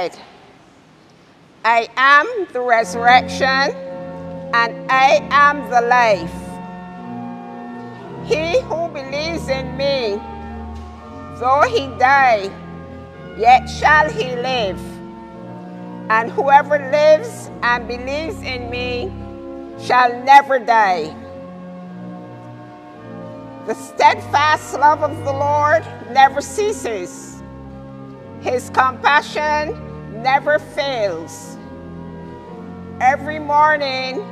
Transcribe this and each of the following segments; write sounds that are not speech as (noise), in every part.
Said, I am the resurrection and I am the life. He who believes in me, though he die, yet shall he live. And whoever lives and believes in me shall never die. The steadfast love of the Lord never ceases. His compassion never fails. Every morning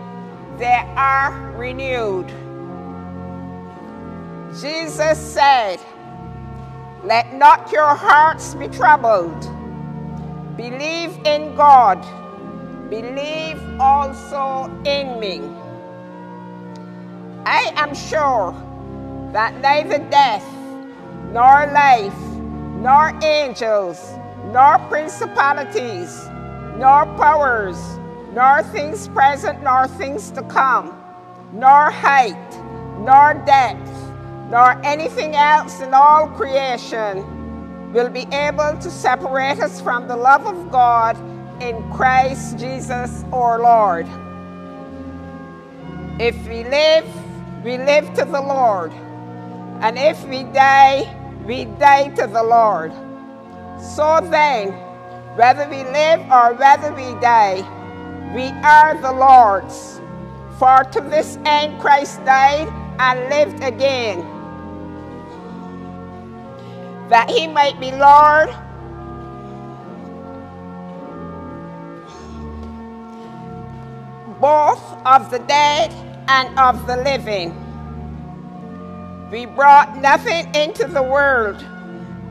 they are renewed. Jesus said, Let not your hearts be troubled. Believe in God. Believe also in me. I am sure that neither death, nor life, nor angels, nor principalities, nor powers, nor things present, nor things to come, nor height, nor depth, nor anything else in all creation will be able to separate us from the love of God in Christ Jesus our Lord. If we live, we live to the Lord. And if we die, we die to the Lord. So then, whether we live or whether we die, we are the Lord's. For to this end Christ died and lived again, that he might be Lord both of the dead and of the living. We brought nothing into the world,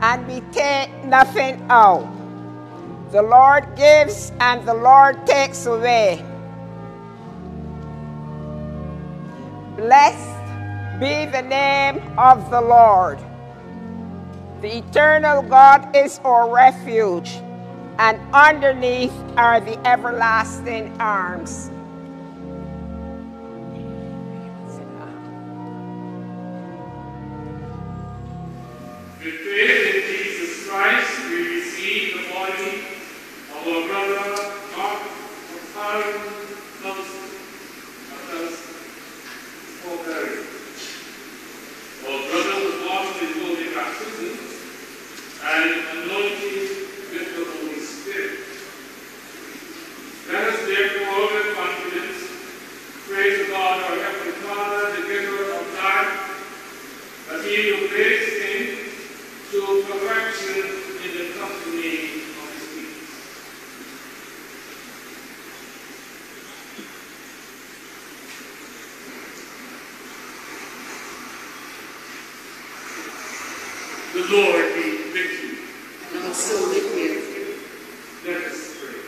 and we take nothing out. The Lord gives, and the Lord takes away. Blessed be the name of the Lord. The eternal God is our refuge, and underneath are the everlasting arms. Faith in Jesus Christ, we receive the body of our brother Mark Aaron Thompson. Our brother was baptism and anointed with the Holy Spirit. Let us therefore with confidence praise God our Heavenly Father, the giver of life, that He will raise him to perfection in the company of his. The Lord be with you. and also with you. Let us pray.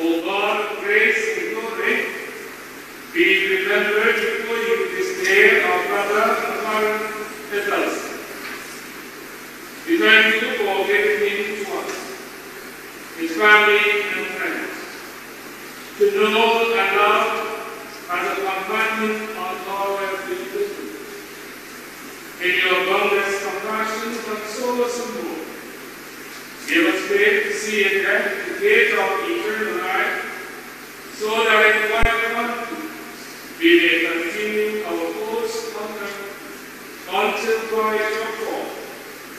O God of grace and glory, we remember before you this day our brother Aaron Ethels. We thank you for giving him to us, his family and friends, to know and love as a companion of our earthly In your boundless compassion, console us and more. Give us faith to see in death the gate of eternal life, so that in quiet confidence we may continue our course on earth until Christ shall fall.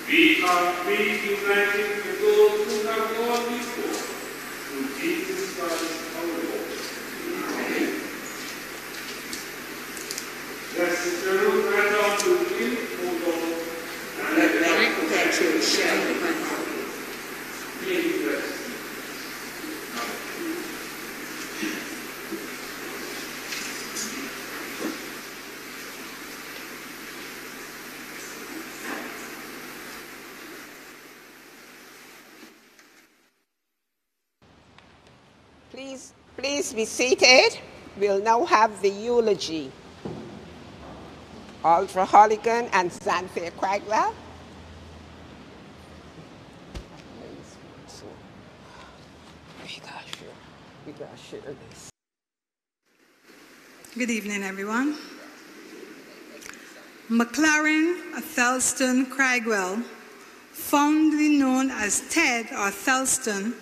We are reunited with those who have gone before, through Jesus Christ our Lord. Amen. Bless eternal grant unto him, O Lord, and let Let the light light perpetually shine upon you. be blessed. Please, please be seated. We'll now have the eulogy. Ultra Holligan and share this. Good evening, everyone. Maclaren Ethelstan Cragwell, fondly known as Ted or Thelston,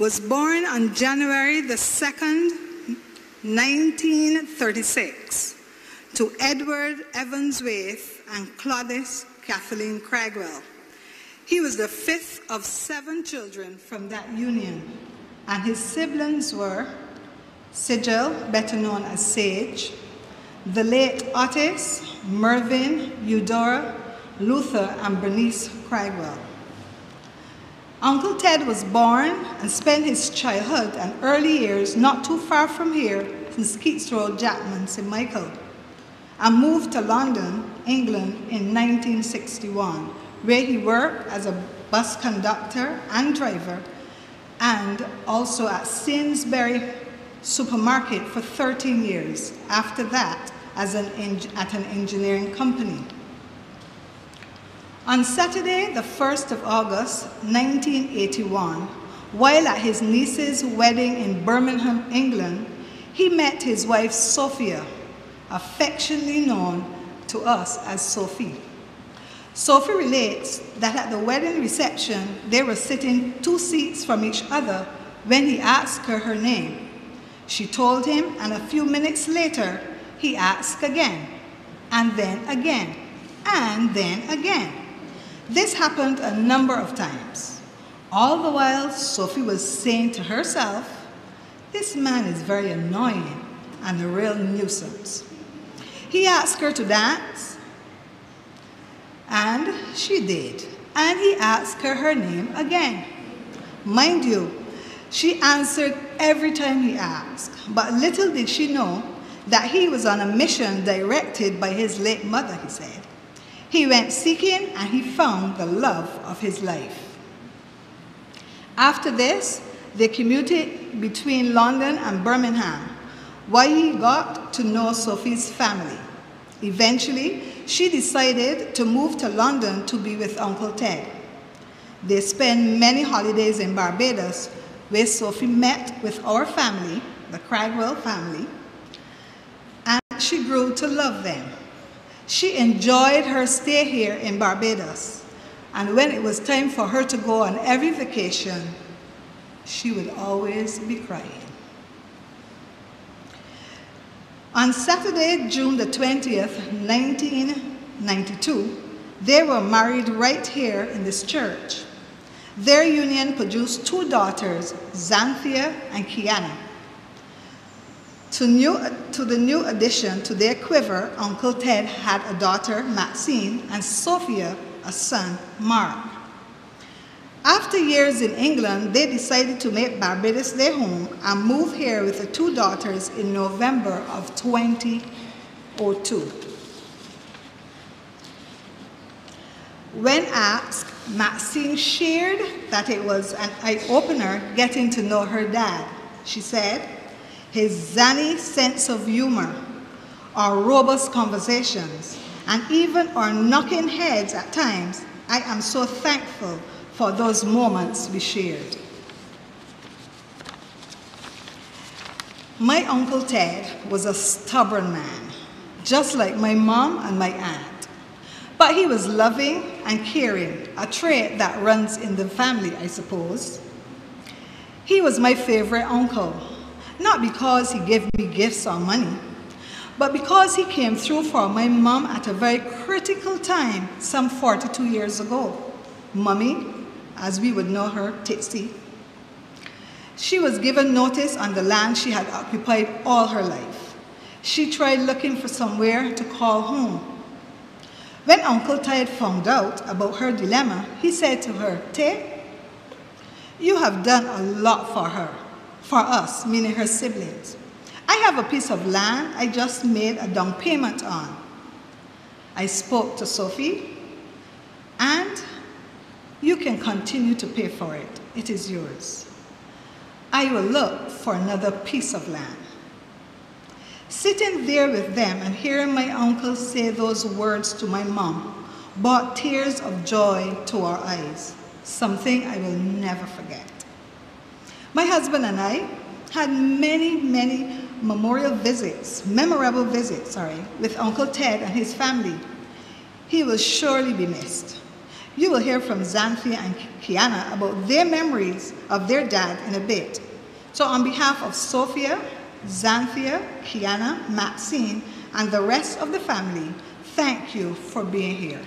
was born on January the 2nd, 1936, to Edward Evans Waith and Claudice Kathleen Cragwell. He was the fifth of seven children from that union, and his siblings were Sigil, better known as Sage, the late Otis, Mervyn, Eudora, Luther, and Bernice Cragwell. Uncle Ted was born and spent his childhood and early years not too far from here in Skeets Road, Jackman, St. Michael, and moved to London, England in 1961, where he worked as a bus conductor and driver and also at Sainsbury supermarket for 13 years. After that, as an at an engineering company. On Saturday, the 1st of August, 1981, while at his niece's wedding in Birmingham, England, he met his wife Sophia, affectionately known to us as Sophie. Sophie relates that at the wedding reception, they were sitting two seats from each other when he asked her her name. She told him, and a few minutes later, he asked again, and then again, and then again. This happened a number of times. All the while, Sophie was saying to herself, This man is very annoying and a real nuisance. He asked her to dance, and she did. And he asked her her name again. Mind you, she answered every time he asked, but little did she know that he was on a mission directed by his late mother, he said. He went seeking and he found the love of his life. After this, they commuted between London and Birmingham, where he got to know Sophie's family. Eventually, she decided to move to London to be with Uncle Ted. They spent many holidays in Barbados, where Sophie met with our family, the Cragwell family, and she grew to love them. She enjoyed her stay here in Barbados, and when it was time for her to go on every vacation, she would always be crying. On Saturday, June the 20th, 1992, they were married right here in this church. Their union produced two daughters, Xanthia and Kiana. To, new, to the new addition to their quiver, Uncle Ted had a daughter, Maxine, and Sophia, a son, Mark. After years in England, they decided to make Barbados their home and move here with the two daughters in November of 2002. When asked, Maxine shared that it was an eye-opener getting to know her dad. She said, his zany sense of humor, our robust conversations, and even our knocking heads at times, I am so thankful for those moments we shared. My Uncle Ted was a stubborn man, just like my mom and my aunt. But he was loving and caring, a trait that runs in the family, I suppose. He was my favorite uncle, not because he gave me gifts or money, but because he came through for my mom at a very critical time some 42 years ago. Mummy, as we would know her, Titsy. She was given notice on the land she had occupied all her life. She tried looking for somewhere to call home. When Uncle Ted found out about her dilemma, he said to her, Tay, you have done a lot for her for us, meaning her siblings. I have a piece of land I just made a down payment on. I spoke to Sophie, and you can continue to pay for it. It is yours. I will look for another piece of land. Sitting there with them and hearing my uncle say those words to my mom brought tears of joy to our eyes, something I will never forget. My husband and I had many, many memorial visits, memorable visits, sorry, with Uncle Ted and his family. He will surely be missed. You will hear from Xanthia and Kiana about their memories of their dad in a bit. So, on behalf of Sophia, Xanthia, Kiana, Maxine, and the rest of the family, thank you for being here.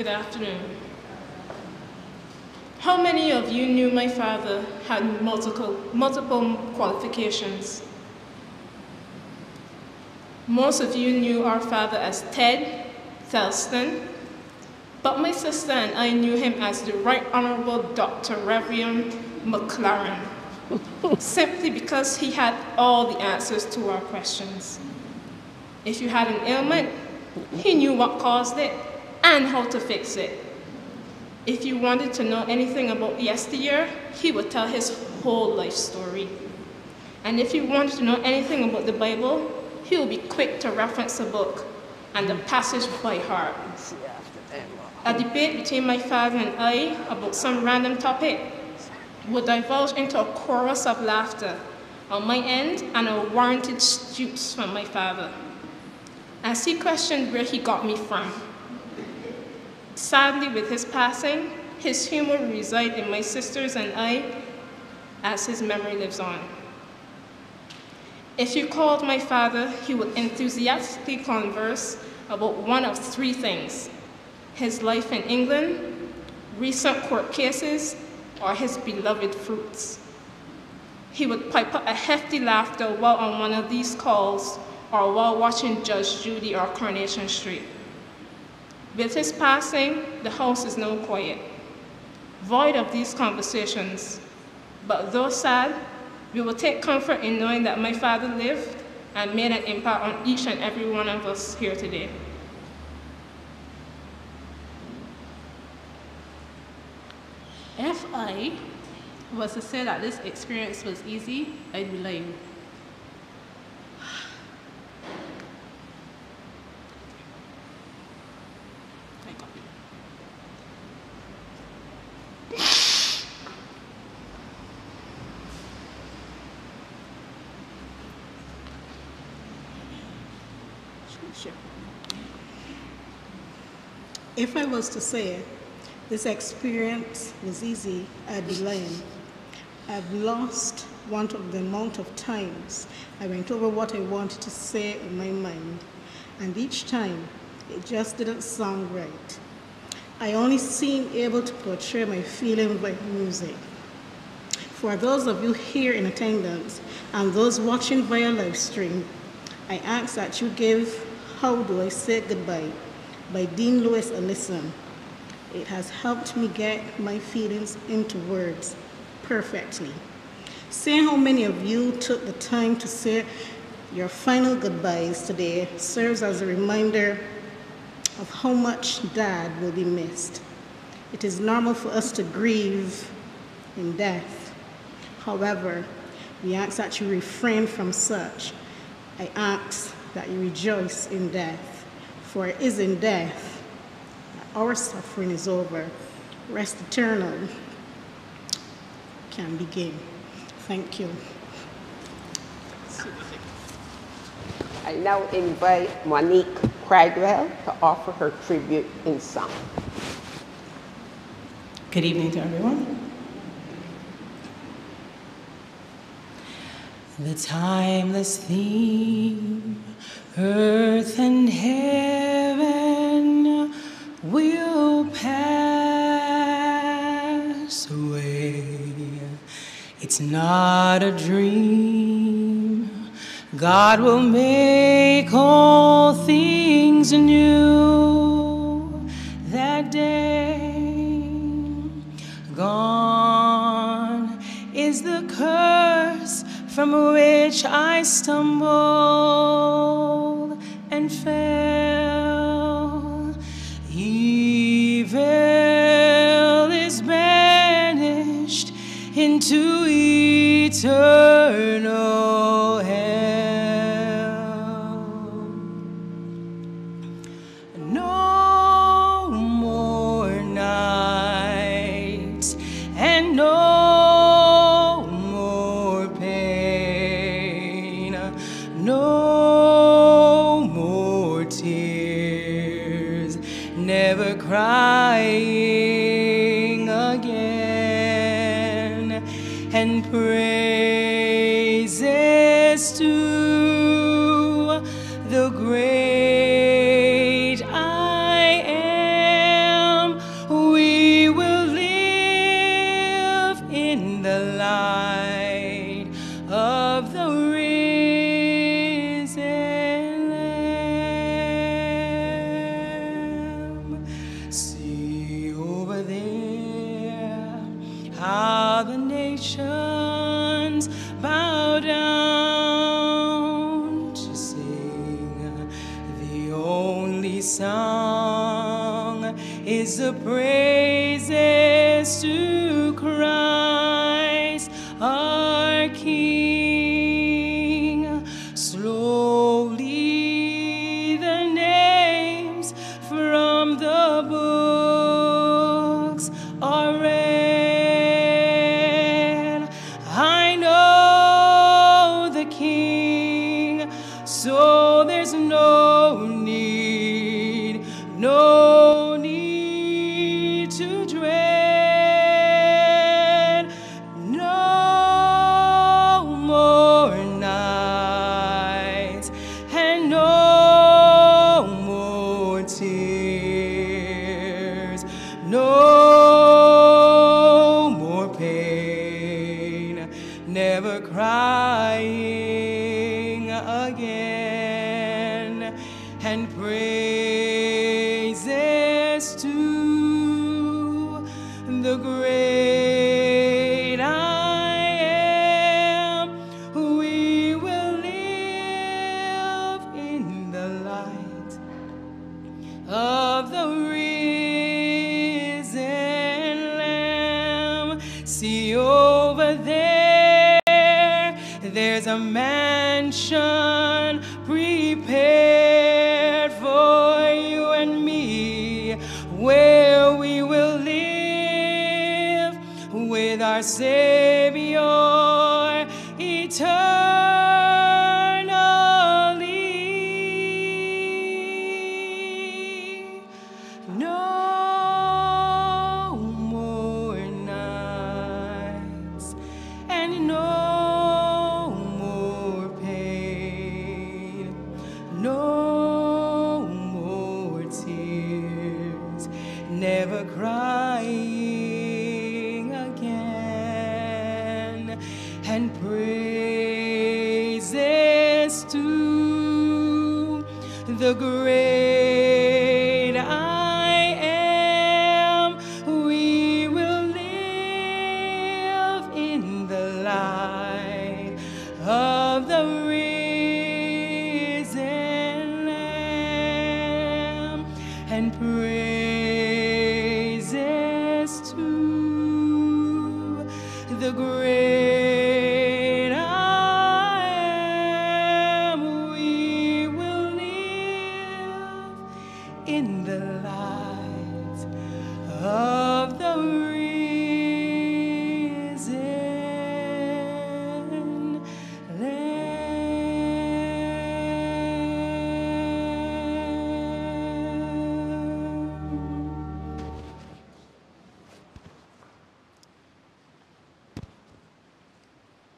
Good afternoon. How many of you knew my father had multiple, multiple qualifications? Most of you knew our father as Ted Thelston, but my sister and I knew him as the Right Honorable Dr. Reverend Maclaren, (laughs) simply because he had all the answers to our questions. If you had an ailment, he knew what caused it and how to fix it. If you wanted to know anything about yesteryear, he would tell his whole life story. And if you wanted to know anything about the Bible, he will be quick to reference a book and the passage by heart. A debate between my father and I about some random topic would divulge into a chorus of laughter on my end and a warranted stoops from my father. As he questioned where he got me from. Sadly, with his passing, his humor resides in my sisters and I as his memory lives on. If you called my father, he would enthusiastically converse about one of three things his life in England, recent court cases, or his beloved fruits. He would pipe up a hefty laughter while on one of these calls or while watching Judge Judy or Coronation Street. With his passing, the house is now quiet, void of these conversations. But though sad, we will take comfort in knowing that my father lived and made an impact on each and every one of us here today. If I was to say that this experience was easy, I'd be lying. If I was to say it, this experience was easy, I'd be lying. I've lost one of the amount of times I went over what I wanted to say in my mind, and each time it just didn't sound right. I only seem able to portray my feelings by music. For those of you here in attendance and those watching via live stream, I ask that you give How Do I Say Goodbye by Dean Lewis Ellison. It has helped me get my feelings into words perfectly. Seeing how many of you took the time to say your final goodbyes today serves as a reminder of how much Dad will be missed. It is normal for us to grieve in death. However, we ask that you refrain from such. I ask that you rejoice in death. For it is in death that our suffering is over. Rest eternal can begin. Thank you. I now invite Monique Cragwell to offer her tribute in song. Good evening to everyone. The timeless theme Earth and heaven will pass away. It's not a dream. God will make all things new. That day gone is the curse from which I stumbled and fell. Evil is banished into eternal the praises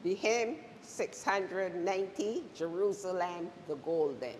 the hymn 690, Jerusalem the Golden.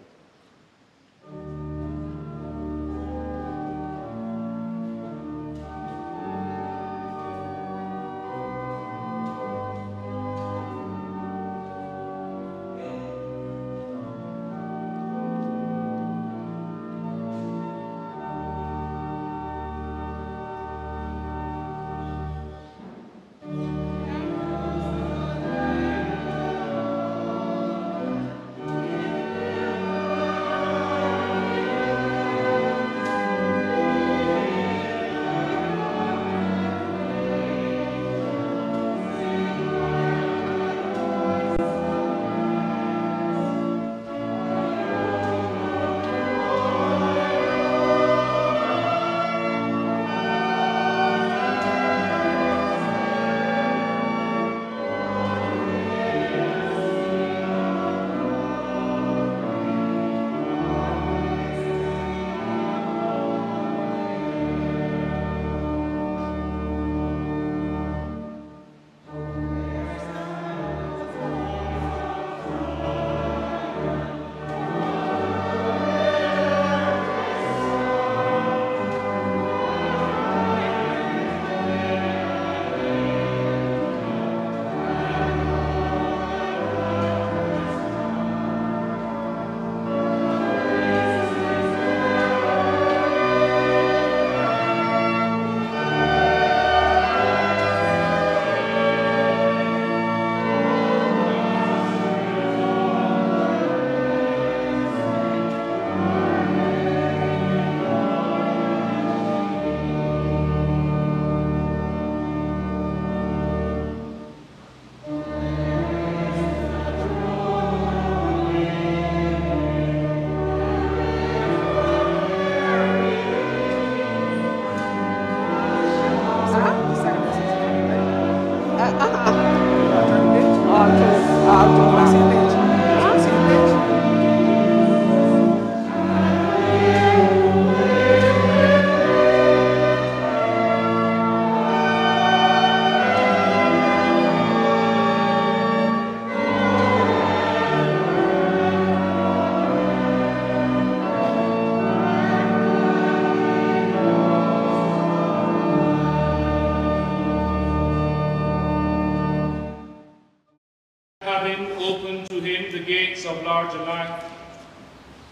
Larger life,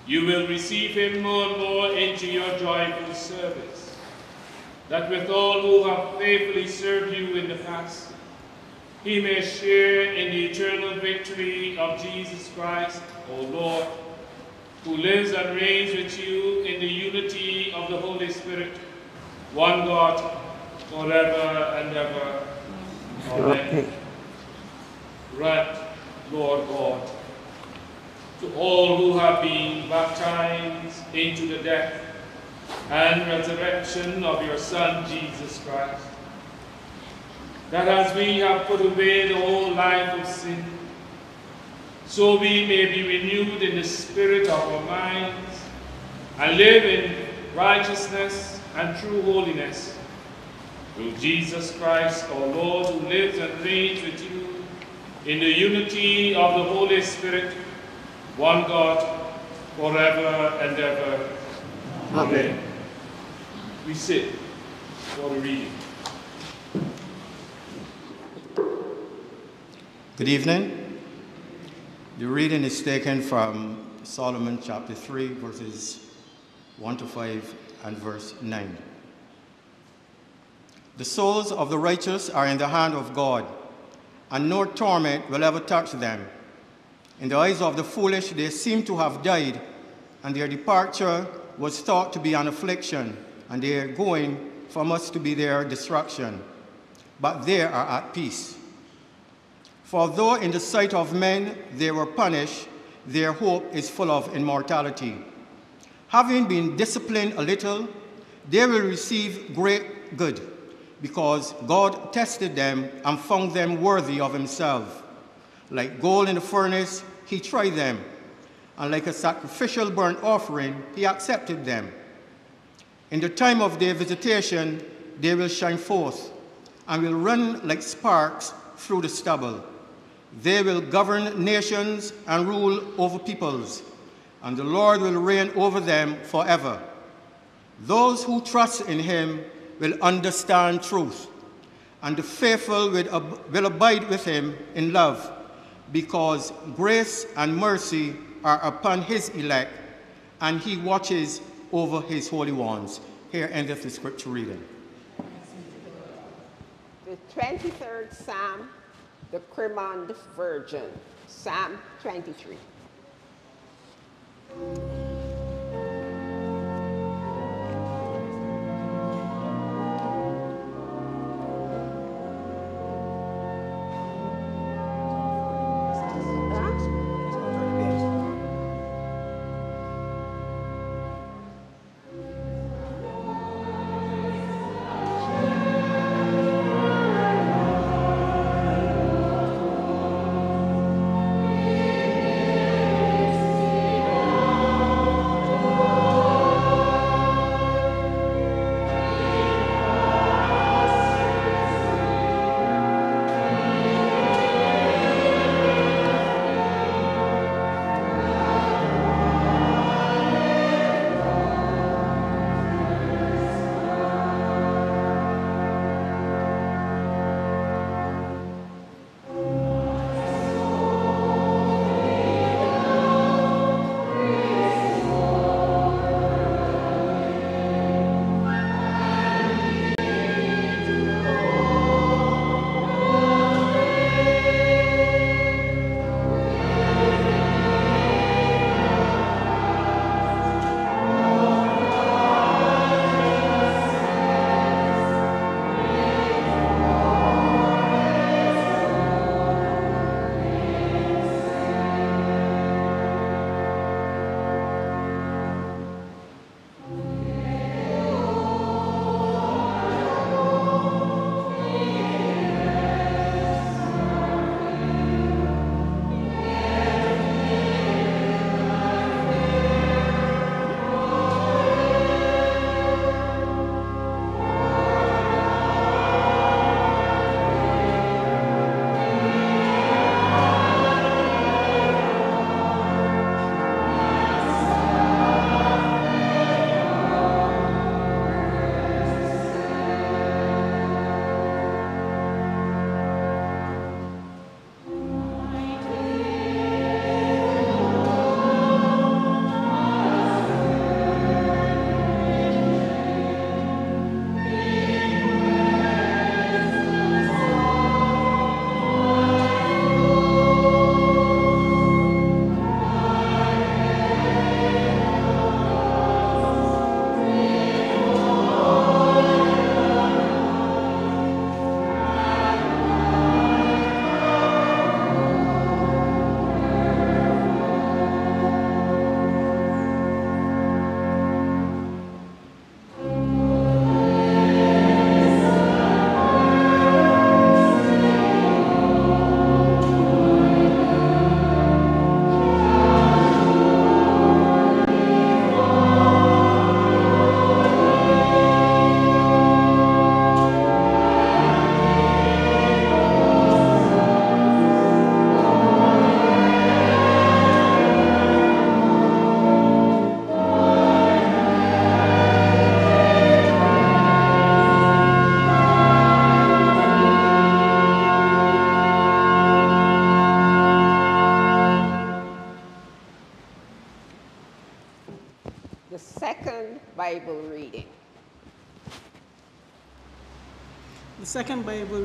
you will receive him more and more into your joyful service. That with all who have faithfully served you in the past, he may share in the eternal victory of Jesus Christ, O Lord, who lives and reigns with you in the unity of the Holy Spirit, one God, forever and ever. Amen. Grant, Lord God, to all who have been baptized into the death and resurrection of your Son, Jesus Christ, that as we have put away the old life of sin, so we may be renewed in the spirit of our minds and live in righteousness and true holiness. Through Jesus Christ, our Lord, who lives and reigns with you in the unity of the Holy Spirit, one God, forever and ever. Amen. We sit for the reading. Good evening. The reading is taken from Solomon chapter 3, verses 1 to 5 and verse 9. The souls of the righteous are in the hand of God, and no torment will ever touch them. In the eyes of the foolish, they seem to have died, and their departure was thought to be an affliction, and their going from us to be their destruction. But they are at peace. For though in the sight of men they were punished, their hope is full of immortality. Having been disciplined a little, they will receive great good, because God tested them and found them worthy of himself. Like gold in the furnace, he tried them, and like a sacrificial burnt offering, he accepted them. In the time of their visitation, they will shine forth and will run like sparks through the stubble. They will govern nations and rule over peoples, and the Lord will reign over them forever. Those who trust in him will understand truth, and the faithful will, ab- will abide with him in love, because grace and mercy are upon his elect, and he watches over his holy ones. Here endeth the scripture reading. The 23rd Psalm, the Crimond Virgin, Psalm 23.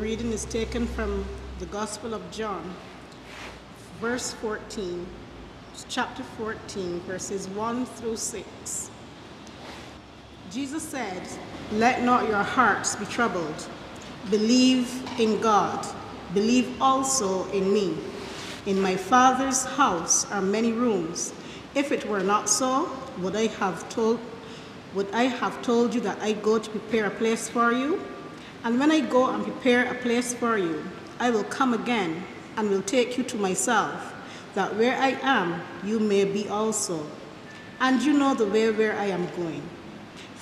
Reading is taken from the Gospel of John, verse 14, chapter 14, verses 1 through 6. Jesus said, Let not your hearts be troubled. Believe in God. Believe also in me. In my Father's house are many rooms. If it were not so, would I have told would I have told you that I go to prepare a place for you? And when I go and prepare a place for you, I will come again and will take you to myself, that where I am, you may be also. And you know the way where I am going.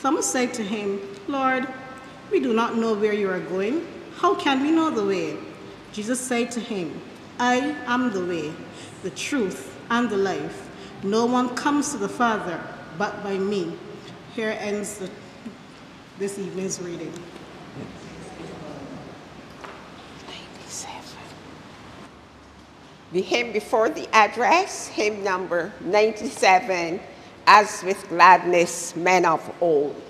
Thomas said to him, Lord, we do not know where you are going. How can we know the way? Jesus said to him, I am the way, the truth, and the life. No one comes to the Father but by me. Here ends the, this evening's reading. The hymn before the address, hymn number 97, As with Gladness Men of Old.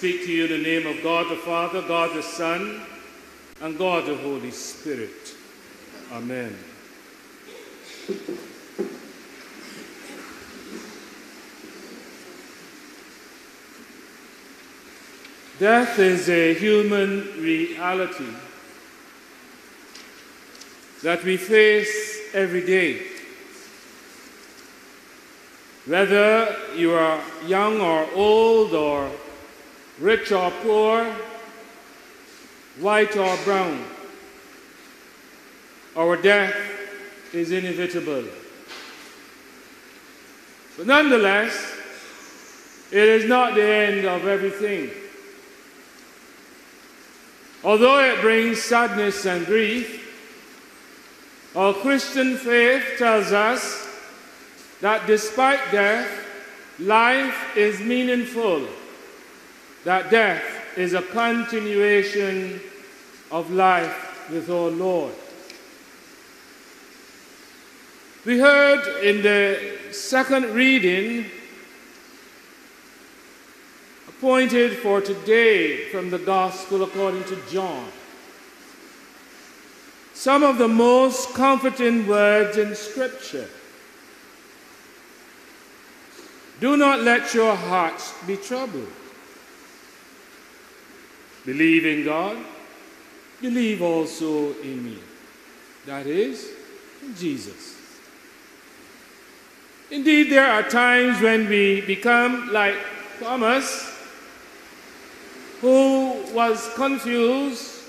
Speak to you in the name of God the Father, God the Son, and God the Holy Spirit. Amen. Death is a human reality that we face every day. Whether you are young or old, or rich or poor, white or brown, our death is inevitable. But nonetheless, it is not the end of everything. Although it brings sadness and grief, our Christian faith tells us that despite death, life is meaningful, that death is a continuation of life with our Lord. We heard in the second reading appointed for today from the Gospel according to John. Some of the most comforting words in Scripture. Do not let your hearts be troubled. Believe in God, believe also in me. That is, Jesus. Indeed, there are times when we become like Thomas, who was confused,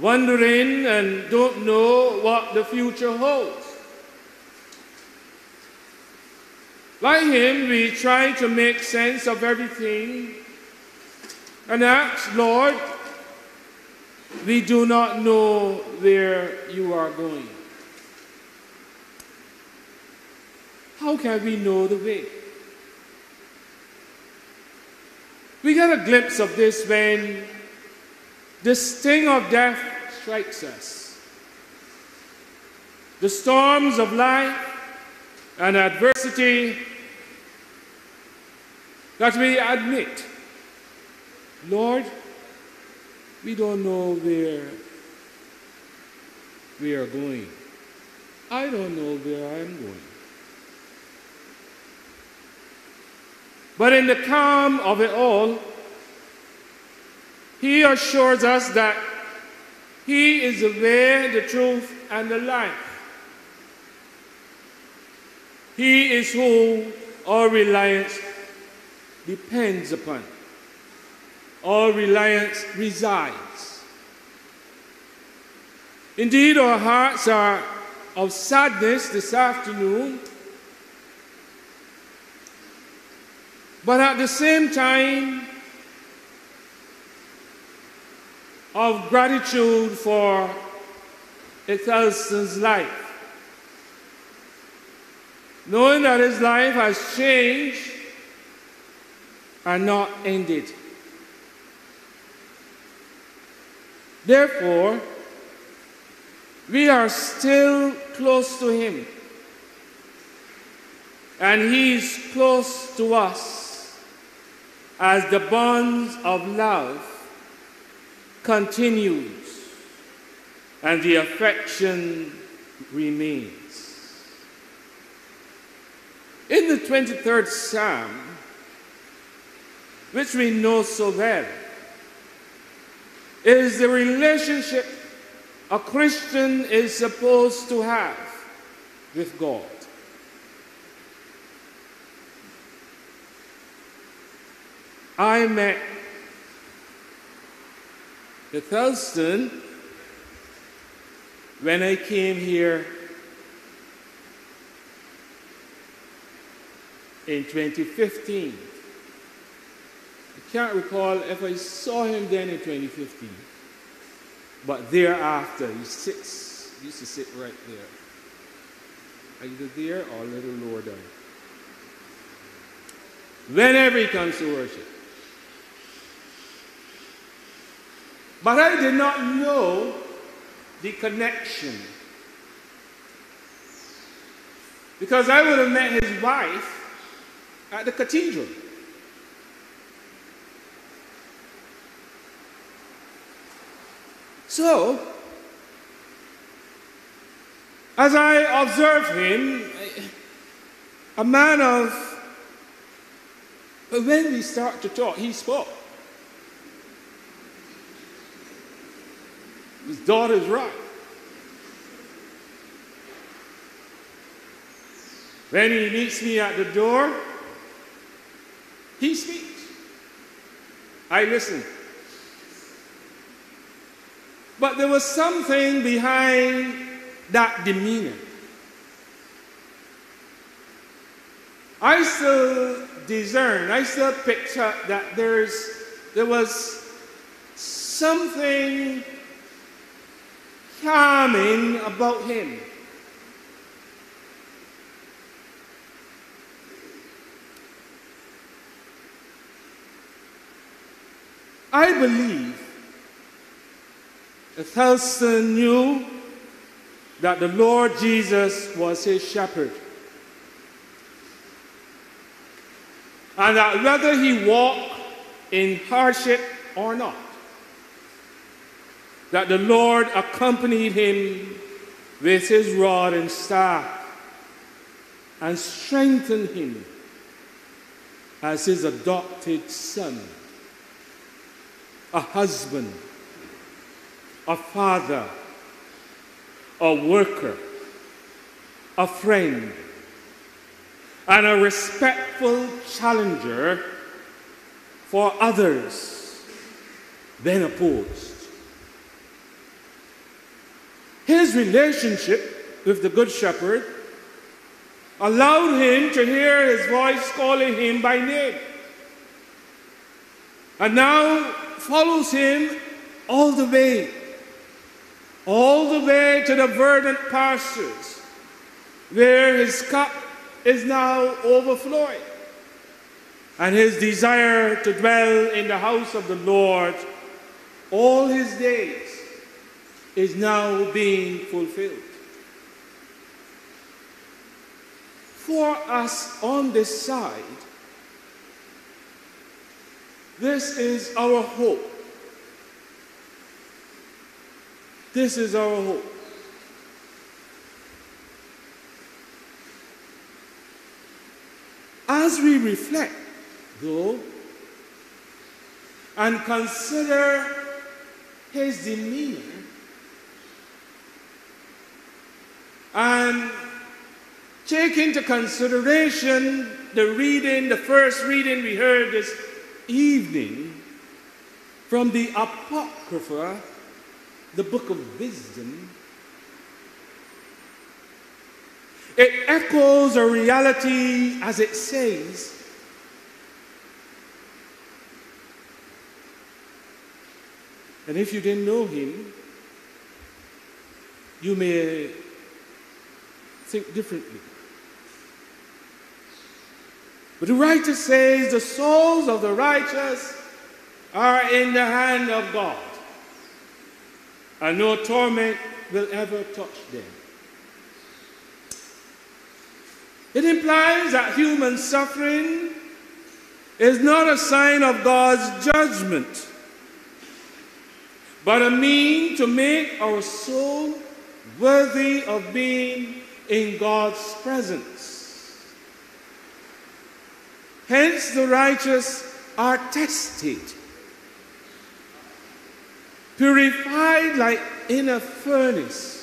wondering, and don't know what the future holds. Like him, we try to make sense of everything and ask, Lord, we do not know where you are going. How can we know the way? We get a glimpse of this when the sting of death strikes us. The storms of life and adversity that we admit, Lord, we don't know where we are going. I don't know where I am going. But in the calm of it all, he assures us that he is the way, the truth, and the life. He is who our reliance depends upon. Our reliance resides. Indeed, our hearts are of sadness this afternoon But at the same time, of gratitude for Ethelstan's life. Knowing that his life has changed and not ended. Therefore, we are still close to him. And He is close to us as the bonds of love continues and the affection remains. In the 23rd Psalm, which we know so well, is the relationship a Christian is supposed to have with God. I met Ethelstan when I came here in 2015. Can't recall if I saw him then in 2015, but thereafter he sits, he used to sit right there, either there oh, or a little lower down. Whenever he comes to worship. But I did not know the connection. Because I would have met his wife at the cathedral. So, as I observe him, a man of. But when we start to talk, he spoke. His daughter's right. When he meets me at the door, he speaks. I listen. But there was something behind that demeanor. I still discern, I still picture that there's there was something charming about him. I believe Thurston knew that the Lord Jesus was his shepherd. And that whether he walked in hardship or not, that the Lord accompanied him with his rod and staff and strengthened him as his adopted son, a husband, a father, a worker, a friend, and a respectful challenger for others then opposed. His relationship with the Good Shepherd allowed him to hear his voice calling him by name. And now follows him all the way, all the way to the verdant pastures, where his cup is now overflowing, and his desire to dwell in the house of the Lord all his days is now being fulfilled. For us on this side, this is our hope. This is our hope. As we reflect, though, and consider his demeanor, and take into consideration the reading, the first reading we heard this evening from the Apocrypha, the book of wisdom, it echoes a reality as it says, and if you didn't know him, you may think differently. But the writer says the souls of the righteous are in the hand of God, and no torment will ever touch them. It implies that human suffering is not a sign of God's judgment, but a mean to make our soul worthy of being in God's presence. Hence, the righteous are tested, purified like in a furnace,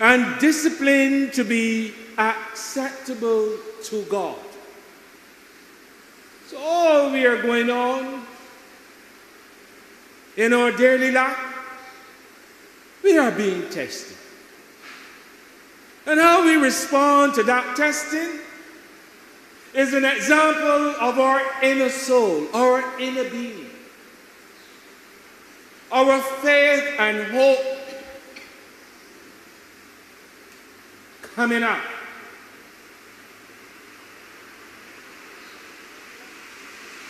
and disciplined to be acceptable to God. So, all we are going on in our daily life, we are being tested. And how we respond to that testing is an example of our inner soul, our inner being. Our faith and hope coming out.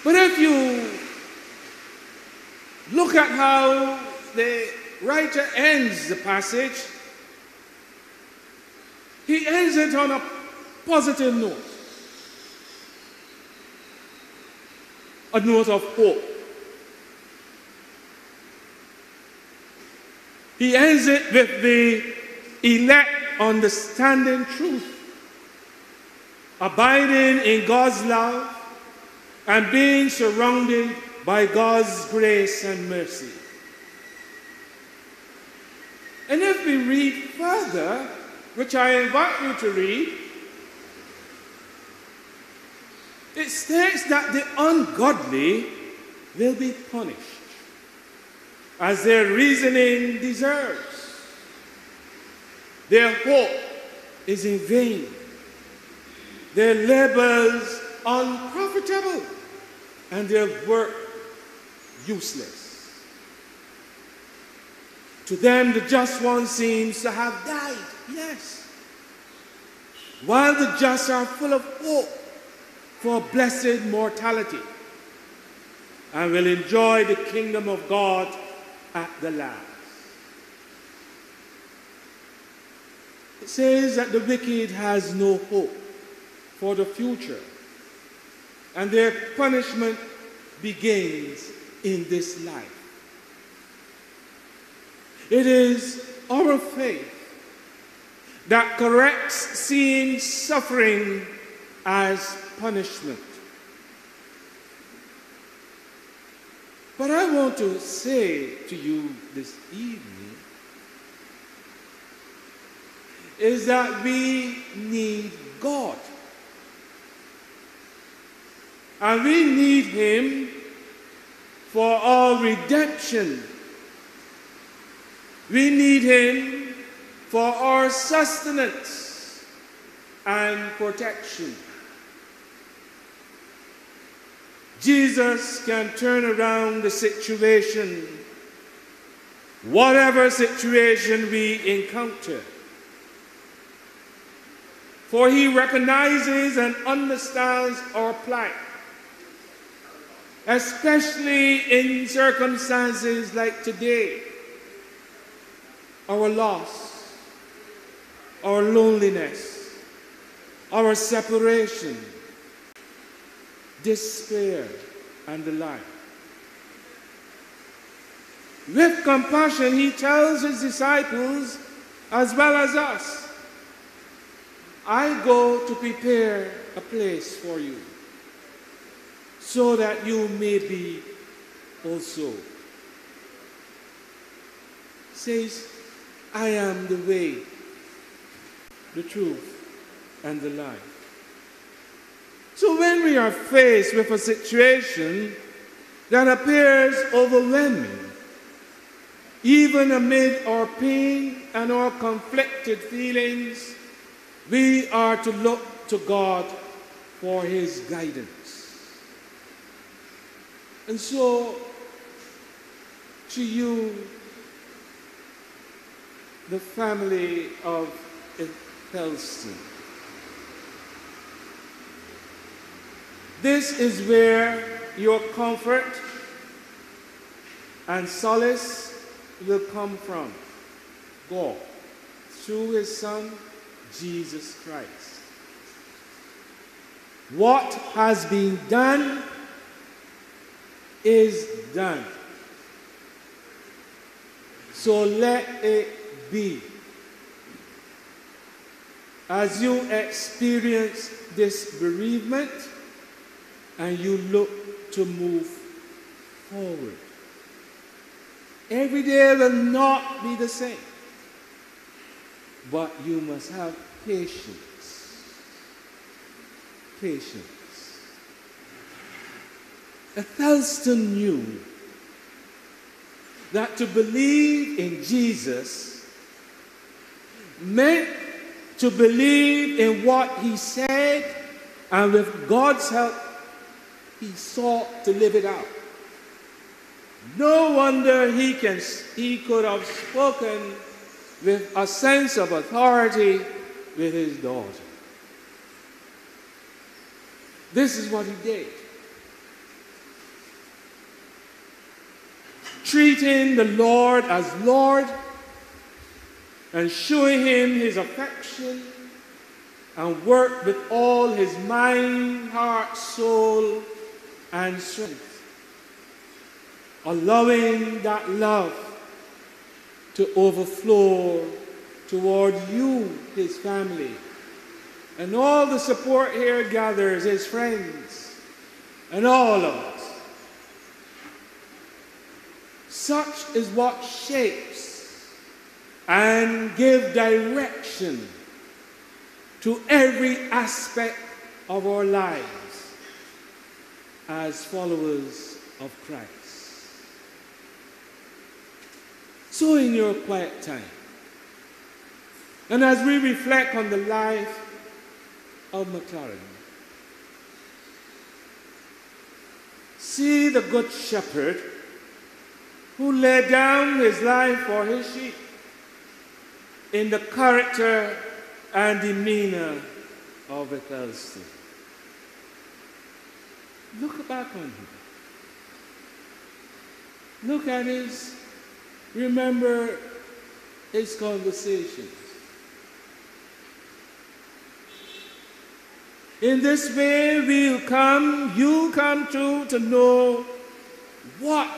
But if you look at how the writer ends the passage, he ends it on a positive note. a note of hope. He ends it with the elect understanding truth, abiding in God's love, and being surrounded by God's grace and mercy. And if we read further, which I invite you to read, it states that the ungodly will be punished as their reasoning deserves. Their hope is in vain, their labors unprofitable, and their work useless. To them, the just one seems to have died, yes. While the just are full of hope for blessed mortality and will enjoy the kingdom of God at the last. It says that the wicked has no hope for the future and their punishment begins in this life. It is our faith that corrects seeing suffering as punishment. But I want to say to you this evening is that we need God. And we need Him for our redemption. We need Him for our sustenance and protection. Jesus can turn around the situation, whatever situation we encounter. For he recognizes and understands our plight, especially in circumstances like today. Our loss, our loneliness, our separation despair, and the like. With compassion, he tells his disciples, as well as us, I go to prepare a place for you, so that you may be also. Says, I am the way, the truth, and the life. So when we are faced with a situation that appears overwhelming, even amid our pain and our conflicted feelings, we are to look to God for His guidance. And so, to you, the family of Helston, This is where your comfort and solace will come from God through His Son, Jesus Christ. What has been done is done. So let it be. As you experience this bereavement, and you look to move forward. Every day will not be the same, but you must have patience. Patience. Ethelstan knew that to believe in Jesus meant to believe in what he said, and with God's help, he sought to live it out. No wonder he, can, he could have spoken with a sense of authority with his daughter. This is what he did. Treating the Lord as Lord and showing him his affection and work with all his mind, heart, soul, and strength, allowing that love to overflow toward you, his family, and all the support here gathers, his friends, and all of us. Such is what shapes and give direction to every aspect of our lives as followers of Christ. So, in your quiet time, and as we reflect on the life of Maclaren, see the Good Shepherd who laid down his life for his sheep in the character and demeanor of a Bethesda. Look back on him. Look at his, remember his conversations. In this way, we'll come, you'll come to, to know what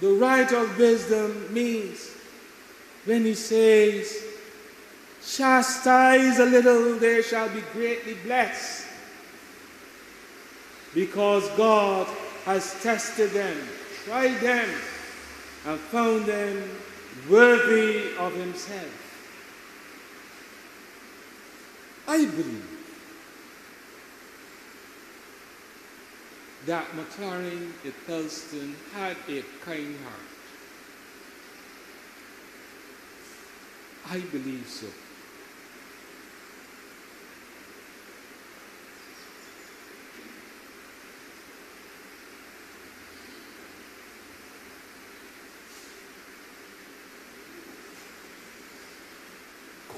the right of wisdom means when he says, Chastise a little, they shall be greatly blessed. Because God has tested them, tried them, and found them worthy of Himself. I believe that Maclaren Ethelstan had a kind heart. I believe so.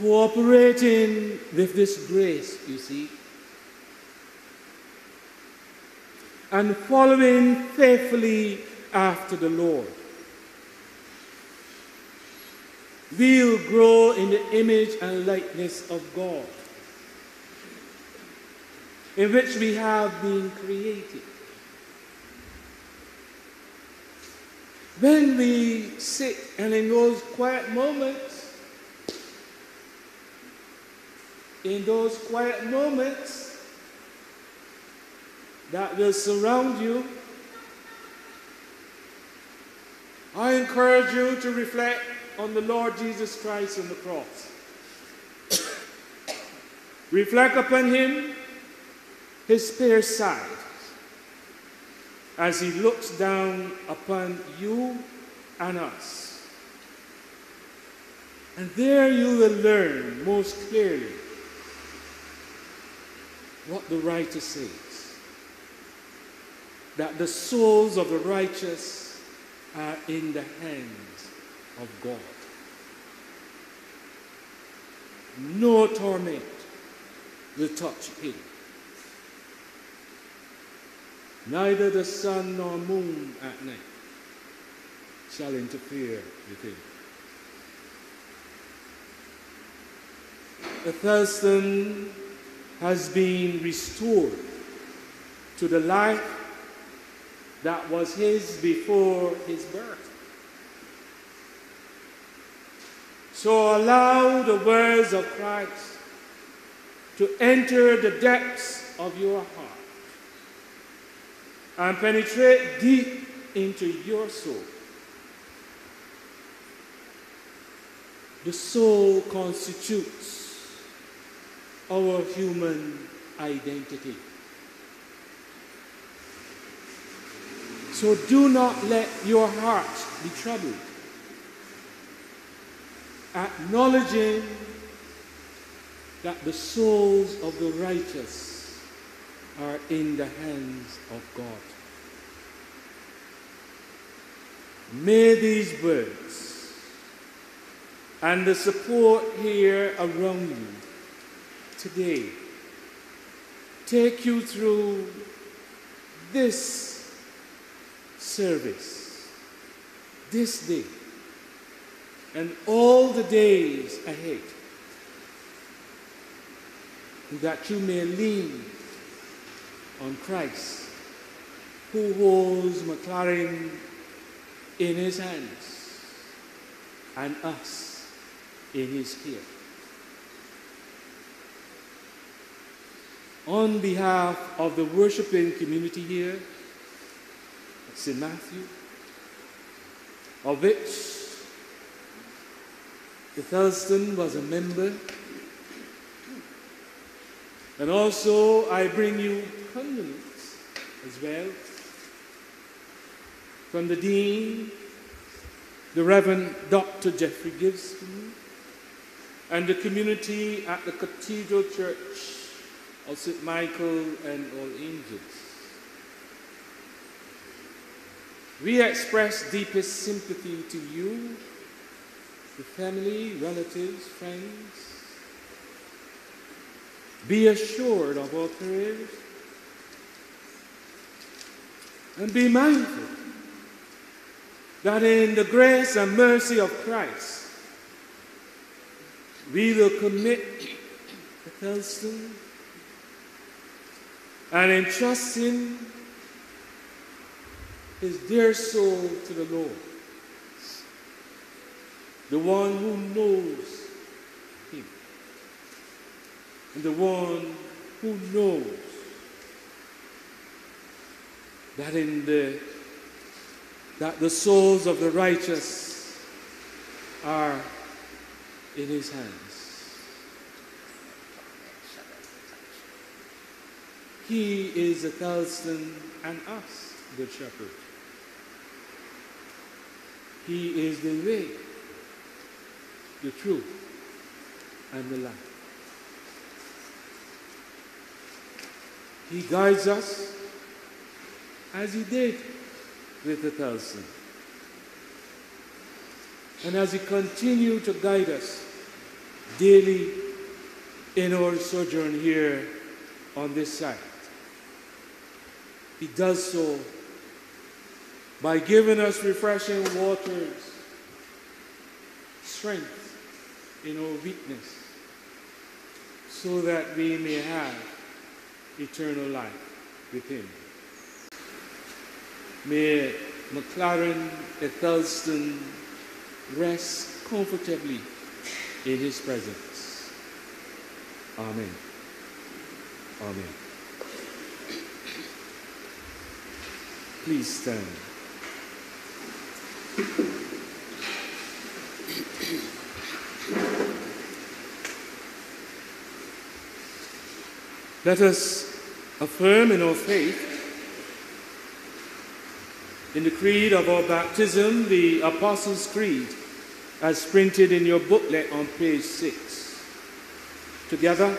Cooperating with this grace, you see, and following faithfully after the Lord. We'll grow in the image and likeness of God, in which we have been created. When we sit and in those quiet moments, in those quiet moments that will surround you, I encourage you to reflect on the Lord Jesus Christ on the cross. (coughs) reflect upon him, his pierced side, as he looks down upon you and us. And there you will learn most clearly what the writer says that the souls of the righteous are in the hands of God. No torment will touch him. Neither the sun nor moon at night shall interfere with him. Ethelstan has been restored to the life that was his before his birth. So allow the words of Christ to enter the depths of your heart and penetrate deep into your soul. The soul constitutes our human identity. So do not let your heart be troubled. Acknowledging that the souls of the righteous are in the hands of God. May these words and the support here around you today take you through this service, this day, and all the days ahead, that you may lean on Christ, who holds Maclaren in his hands and us in his care. On behalf of the worshiping community here at St. Matthew, of which Ethelstan was a member. And also, I bring you condolence as well from the Dean, the Reverend Dr. Jeffrey Gibson, and the community at the Cathedral Church of St. Michael and All Angels. We express deepest sympathy to you, the family, relatives, friends. Be assured of our prayers and be mindful that in the grace and mercy of Christ, we will commit Ethelstan and entrusting his dear soul to the Lord, the one who knows him, and the one who knows that in the that the souls of the righteous are in his hands. He is a Calston and us, the shepherd. He is the way, the truth, and the life. He guides us as he did with the thousand. And as he continues to guide us daily in our sojourn here on this site, he does so by giving us refreshing waters, strength in our weakness, so that we may have eternal life with him. May Maclaren Ethelstan rest comfortably in his presence. Amen. Amen. Please stand. Let us affirm in our faith in the creed of our baptism, the Apostles' Creed, as printed in your booklet on page six. Together,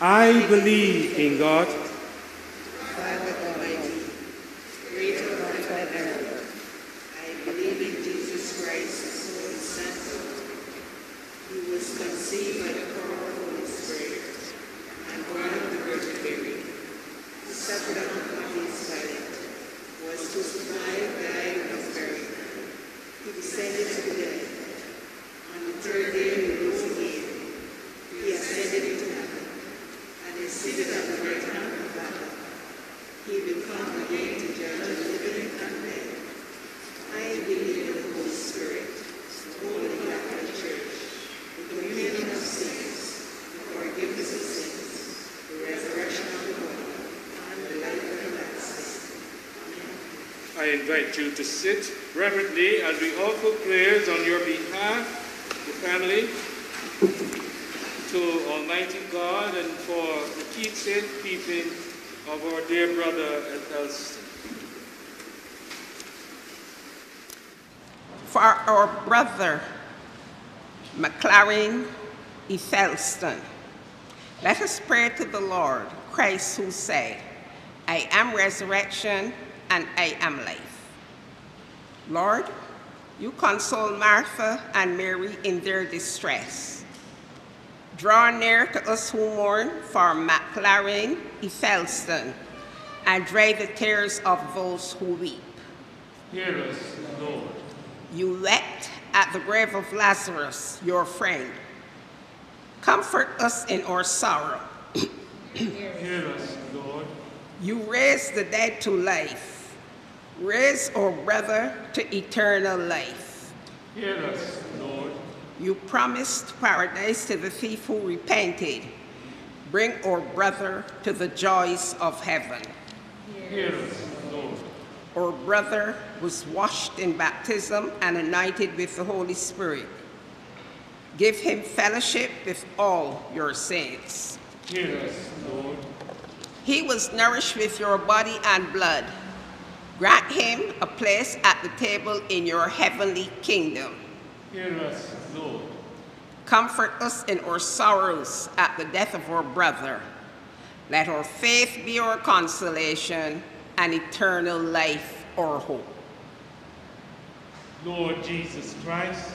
I believe in God, Father Almighty, creator of heaven and earth. I believe in Jesus Christ, his Holy Son, who was conceived by the power of the Holy Spirit and born of the Virgin Mary, suffered under Pontius Pilate, was crucified, died, and was buried. He descended to the dead. On the third day he rose again. He ascended into heaven and is seated at the right hand of the Father. He will come again to judge the living and the dead. I believe in the Holy Spirit, the Holy Catholic Church, the communion of saints, the forgiveness of sins, the resurrection of the body, and the life everlasting. Amen. I invite you to sit reverently as we offer prayers on your behalf, the family, to Almighty God and for the keep keeping of our dear brother Ethelstan. For our brother, Maclaren Ethelstan, let us pray to the Lord, Christ who said, I am resurrection and I am life. Lord, you console Martha and Mary in their distress. Draw near to us who mourn for Maclaren Ethelstan and dry the tears of those who weep. Hear us, Lord. You wept at the grave of Lazarus, your friend. Comfort us in our sorrow. Hear us, Lord. You raised the dead to life. Raise our brother to eternal life. Hear us, Lord. You promised paradise to the thief who repented. Bring our brother to the joys of heaven. Hear us, Lord. Our brother was washed in baptism and anointed with the Holy Spirit. Give him fellowship with all your saints. Hear us, Lord. He was nourished with your body and blood. Grant him a place at the table in your heavenly kingdom. Hear us, Lord. Comfort us in our sorrows at the death of our brother. Let our faith be our consolation and eternal life our hope. Lord Jesus Christ,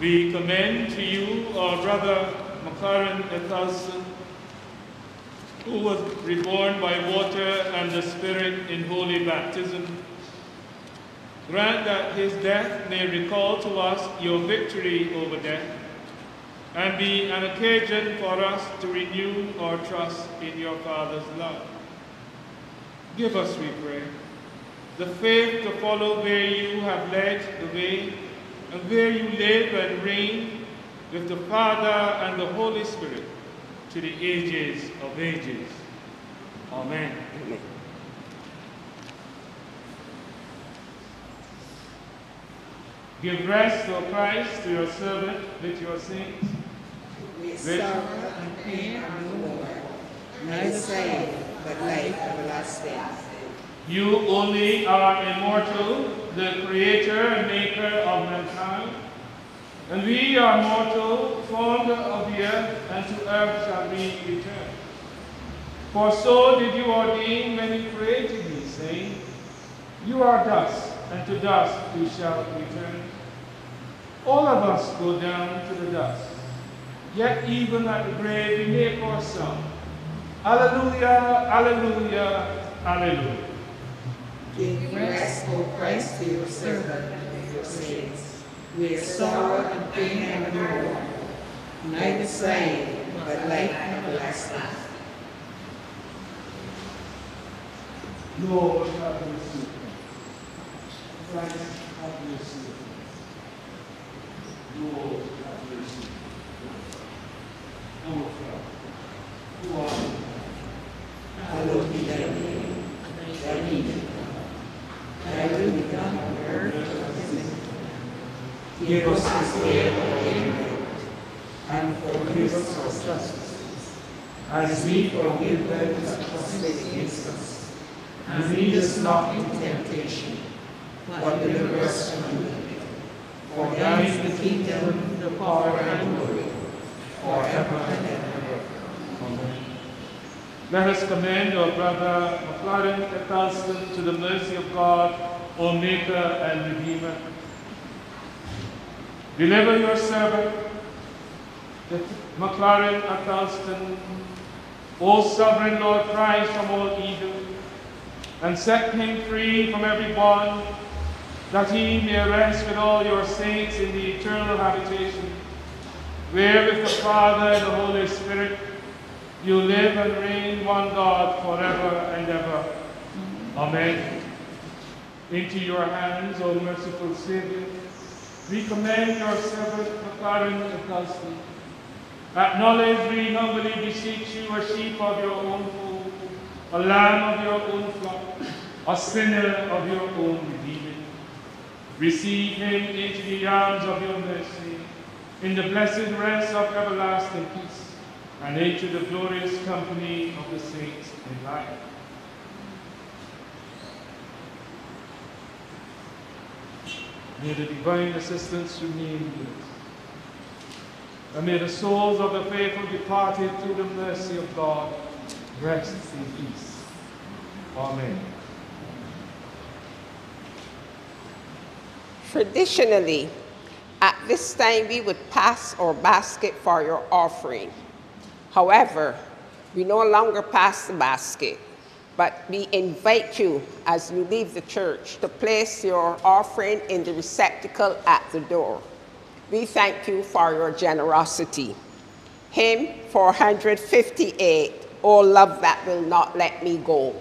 we commend to you our brother Maclaren Ethelstan, who was reborn by water and the Spirit in holy baptism. Grant that his death may recall to us your victory over death and be an occasion for us to renew our trust in your Father's love. Give us, we pray, the faith to follow where you have led the way and where you live and reign with the Father and the Holy Spirit to the ages of ages. Amen. Give rest, O Christ, to your servant with your saints. with sorrow and pain no more, neither slave, but life everlasting. You only are immortal, the creator and maker of mankind. And we are mortal, formed of the earth, and to earth shall we return. For so did you ordain when you created me, saying, You are dust, and to dust you shall return. All of us go down to the dust. Yet even at the grave we make our song. Alleluia, alleluia, alleluia. Give rest, O Christ, to your servant where sorrow and pain and more, neither slave, but life everlasting. Lord, have mercy. Christ, have mercy. Lord, have mercy. Our Father, who art in heaven, Hallowed be thy name, thy kingdom come. Thy will be done on earth. Give us this day our daily bread, and forgive us our trespasses, as we forgive those that trespass against us. And lead us not into temptation, but deliver us from evil. For thine is the kingdom, the power, and the glory, forever and ever. Amen. Let us commend our brother Maclaren Ethelstan to the mercy of God, our Maker and Redeemer. Deliver your servant, the Maclaren Ethelstan, O sovereign Lord Christ, from all evil, and set him free from every bond, that he may rest with all your saints in the eternal habitation, where with the Father and the Holy Spirit you live and reign one God forever and ever. Amen. Into your hands, O merciful Savior, we commend your servant Maclaren Augustine. Acknowledge, we humbly beseech you, a sheep of your own fold, a lamb of your own flock, a sinner of your own redeeming. Receive him into the arms of your mercy, in the blessed rest of everlasting peace and into the glorious company of the saints in light. May the divine assistance with us. And may the souls of the faithful departed through the mercy of God rest in peace. Amen. Traditionally, at this time we would pass our basket for your offering. However, we no longer pass the basket, but we invite you as you leave the church to place your offering in the receptacle at the door. We thank you for your generosity. Hymn 458, Oh love that will not let me go.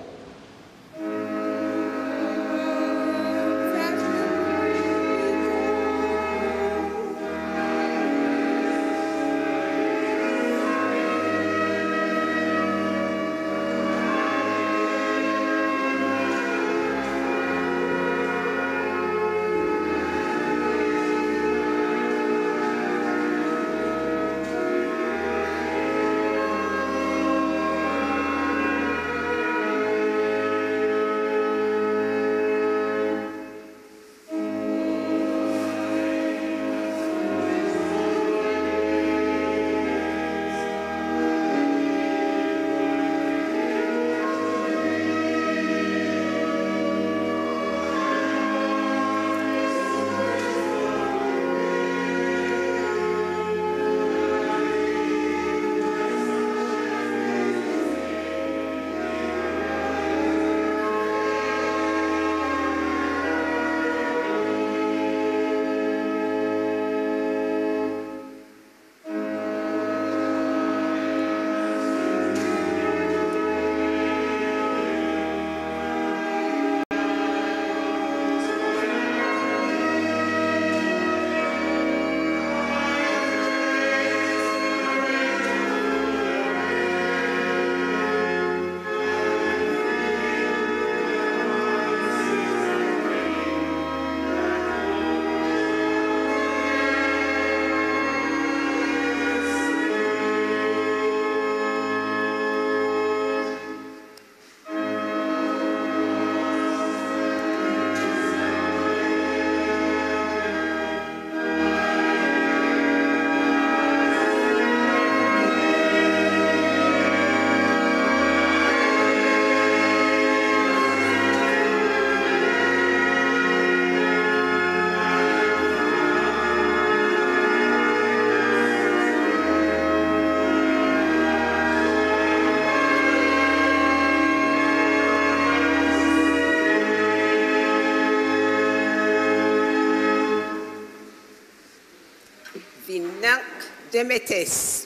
Emetes.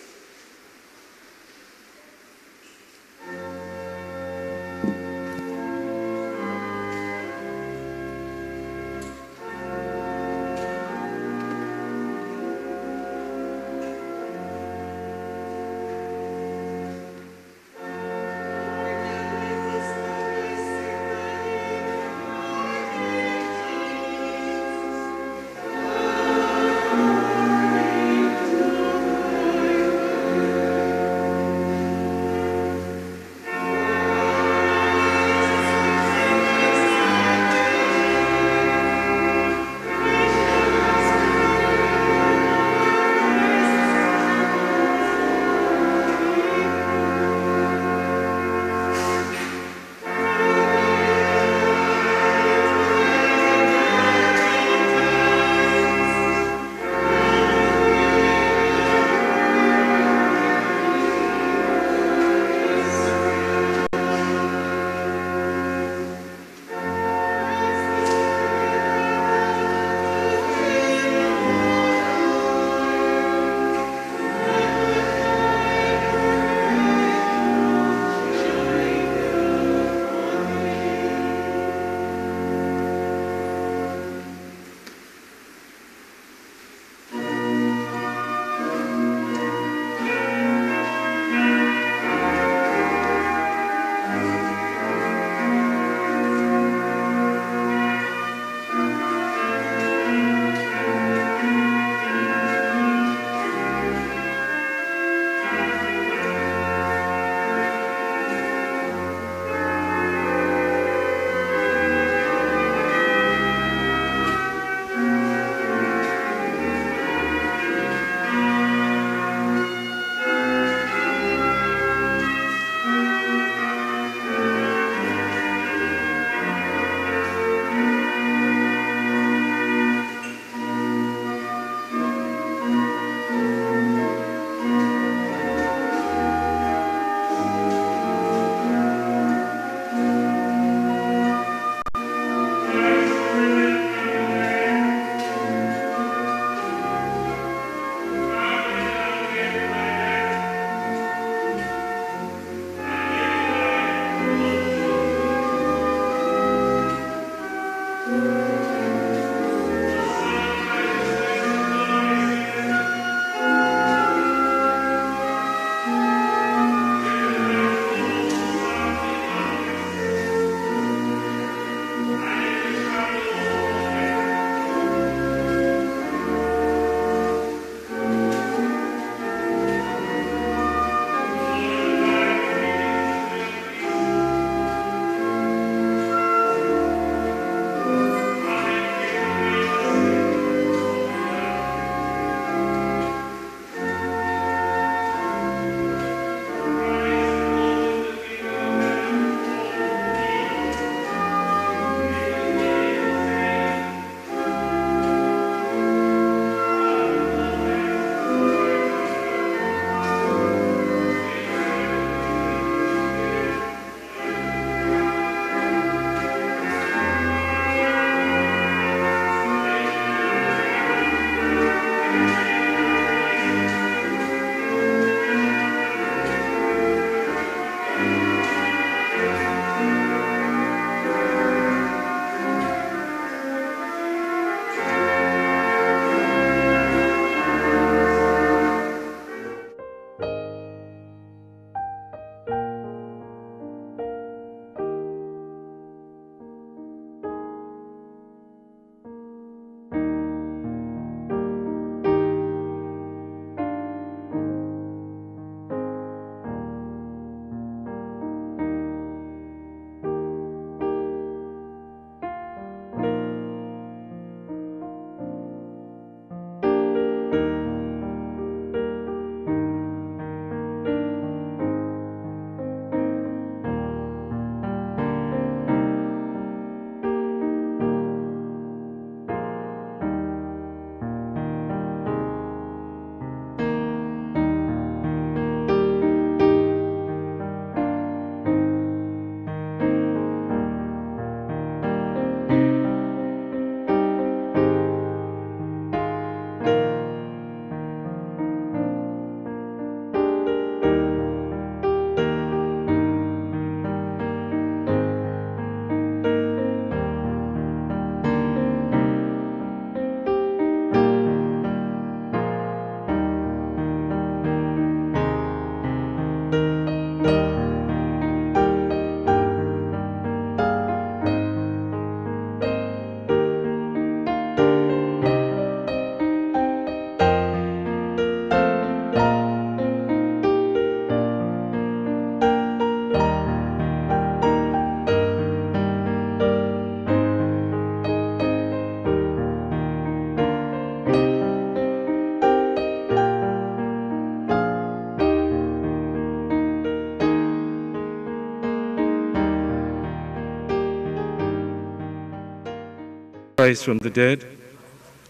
Christ from the dead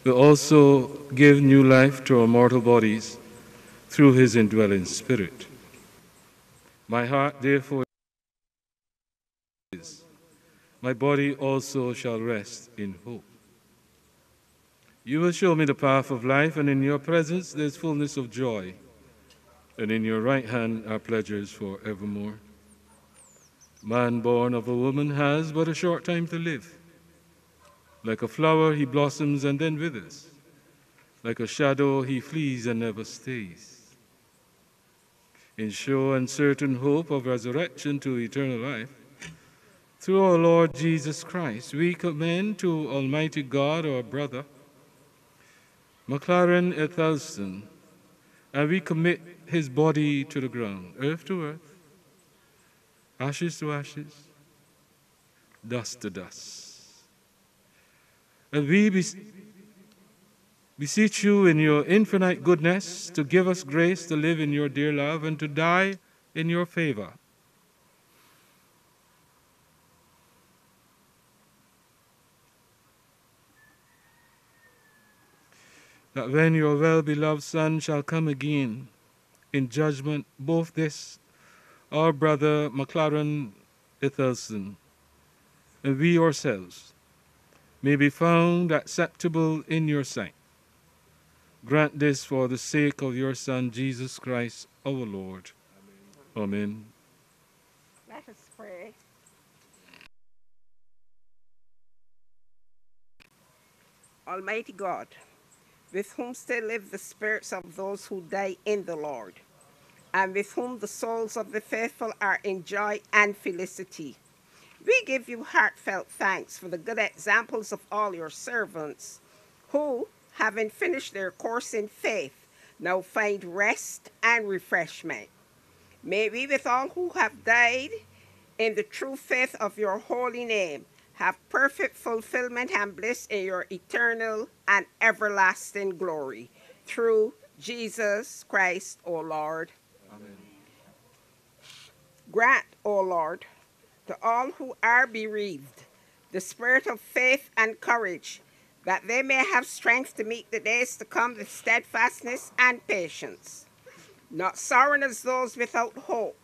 will also give new life to our mortal bodies through his indwelling spirit. My heart, therefore, is, my body also shall rest in hope. You will show me the path of life, and in your presence there's fullness of joy, and in your right hand are pleasures for evermore. Man born of a woman has but a short time to live. Like a flower, he blossoms and then withers. Like a shadow, he flees and never stays. In sure and certain hope of resurrection to eternal life, through our Lord Jesus Christ, we commend to Almighty God, our brother, Maclaren Ethelstan, and we commit his body to the ground, earth to earth, ashes to ashes, dust to dust. And we beseech you in your infinite goodness to give us grace to live in your dear love and to die in your favor. That when your well beloved Son shall come again in judgment, both this, our brother Maclaren Ethelstan, and we ourselves, may be found acceptable in your sight. Grant this for the sake of your Son, Jesus Christ, our Lord. Amen. Amen. Let us pray. Almighty God, with whom still live the spirits of those who die in the Lord, and with whom the souls of the faithful are in joy and felicity. We give you heartfelt thanks for the good examples of all your servants who, having finished their course in faith, now find rest and refreshment. May we, with all who have died in the true faith of your holy name, have perfect fulfillment and bliss in your eternal and everlasting glory. Through Jesus Christ, O Lord. Amen. Grant, O Lord, to all who are bereaved the spirit of faith and courage, that they may have strength to meet the days to come with steadfastness and patience, not sorrowing as those without hope,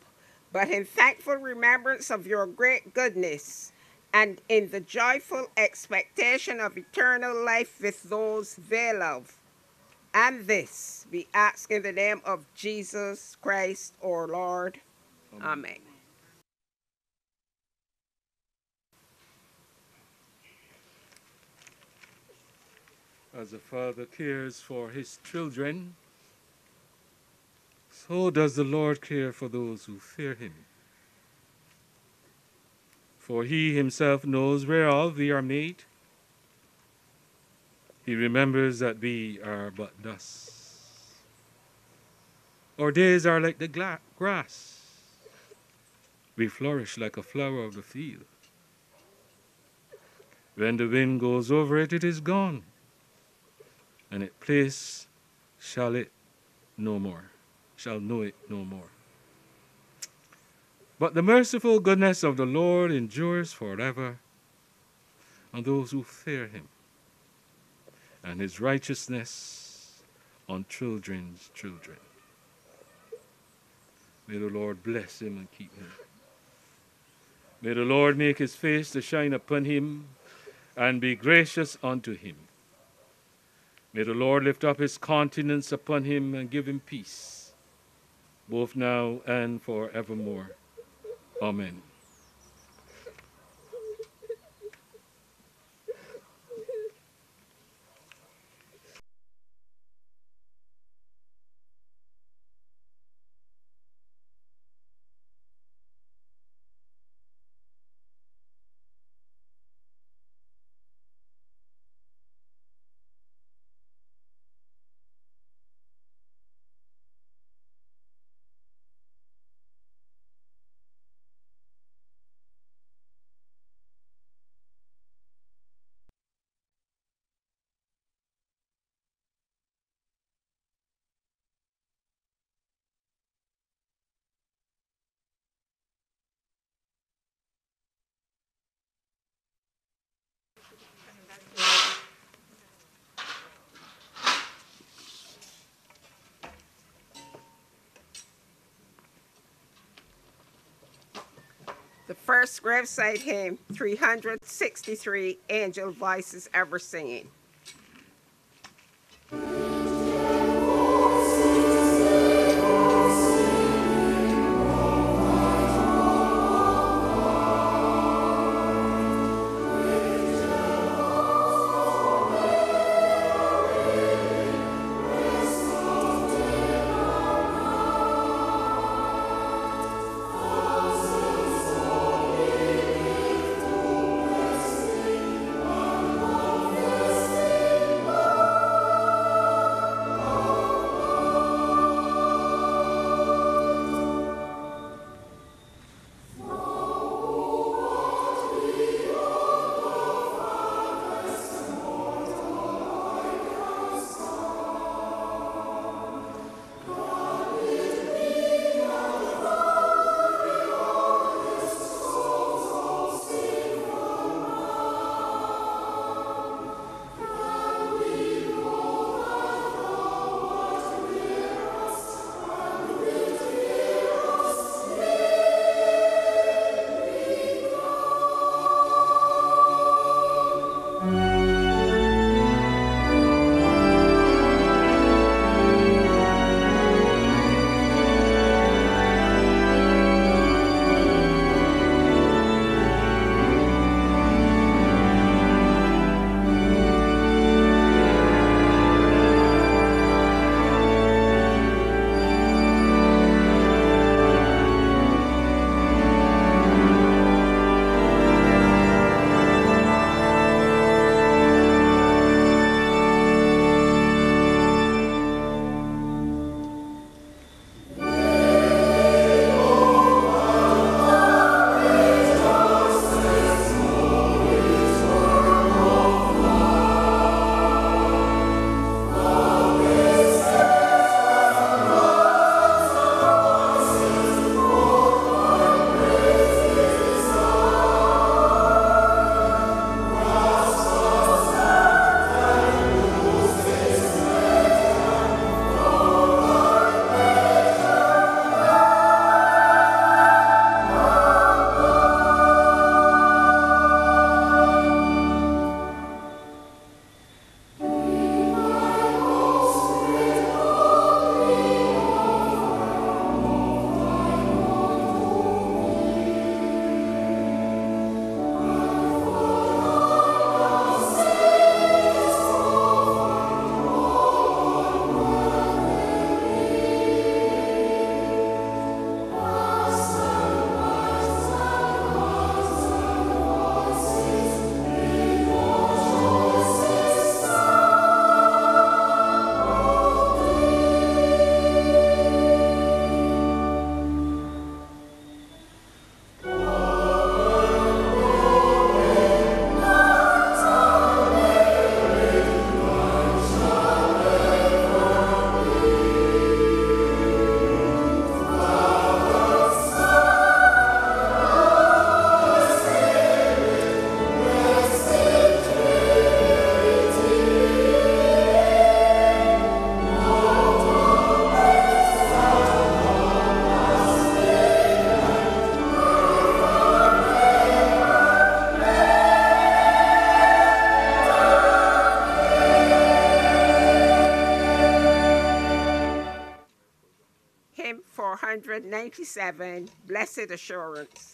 but in thankful remembrance of your great goodness and in the joyful expectation of eternal life with those they love. And this we ask in the name of Jesus Christ, our Lord. Amen. Amen. As a father cares for his children, so does the Lord care for those who fear him for he himself knows whereof we are made. He remembers that we are but dust. Our days are like the grass. We flourish like a flower of the field. When the wind goes over it, it is gone, and its place shall it no more, shall know it no more. But the merciful goodness of the Lord endures forever on those who fear him, and his righteousness on children's children. May the Lord bless him and keep him. May the Lord make his face to shine upon him and be gracious unto him. May the Lord lift up his countenance upon him and give him peace, both now and forevermore. Amen. First gravesite hymn 363 Angel Voices Ever Singing. 497 Blessed Assurance.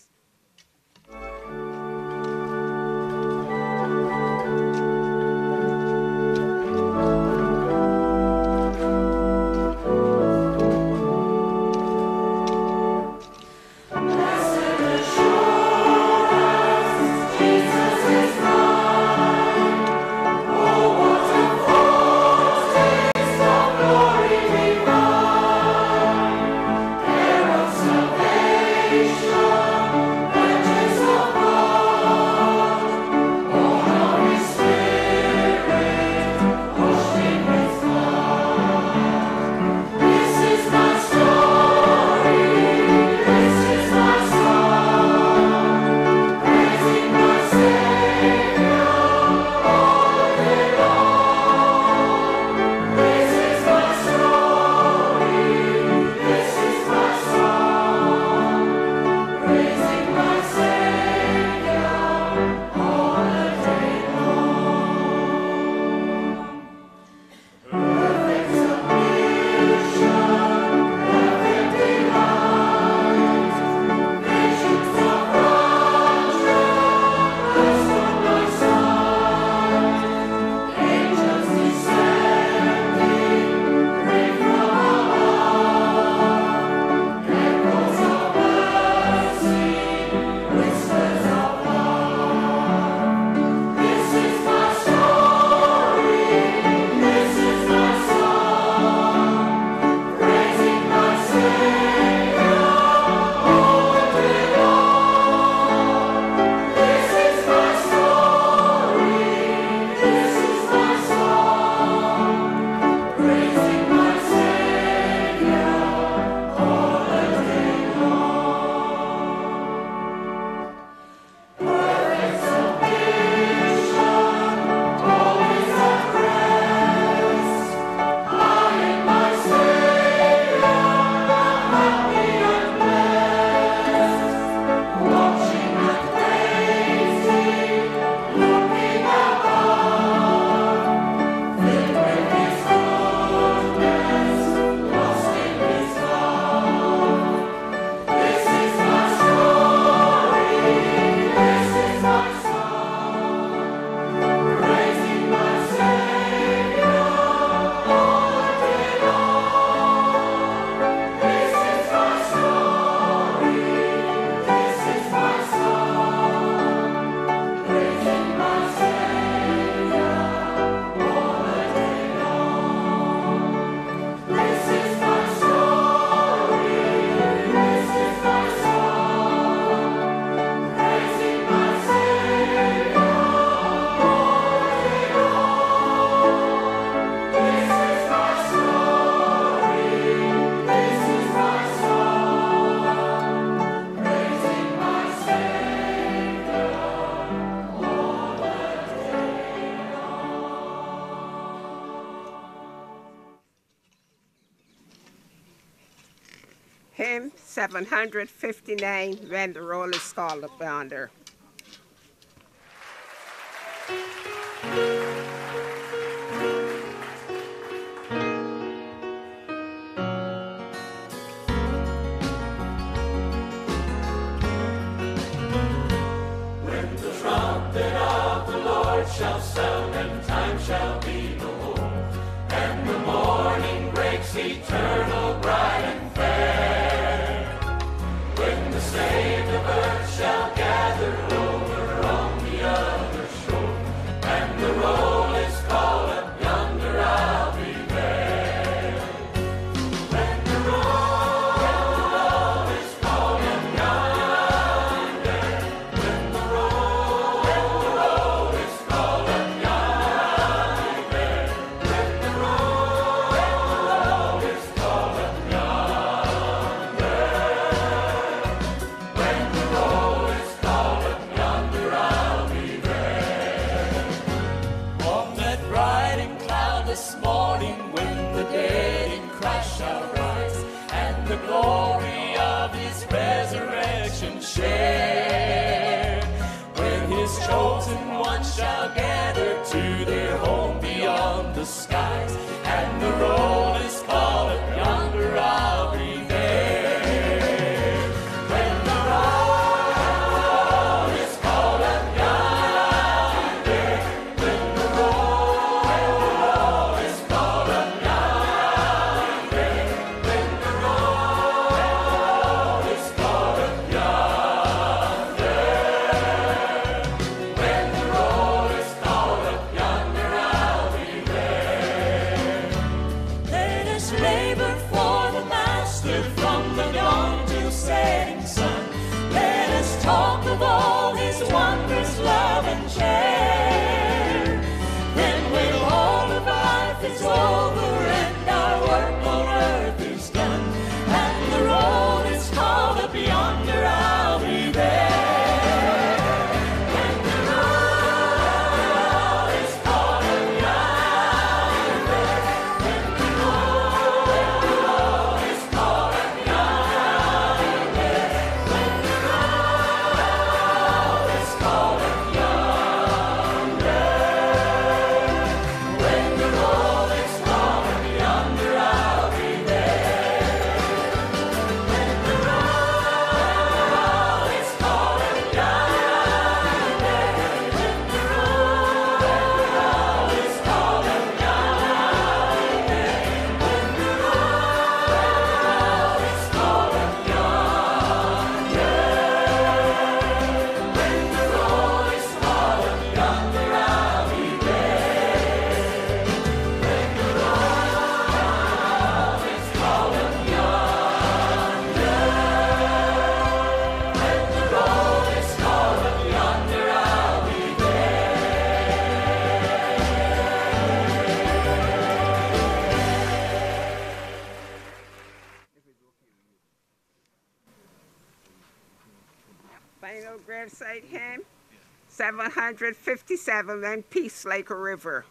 759 when the yonder. shall sound and time shall be no more. And the morning breaks eternal bright Fifty-seven and Peace Lake River.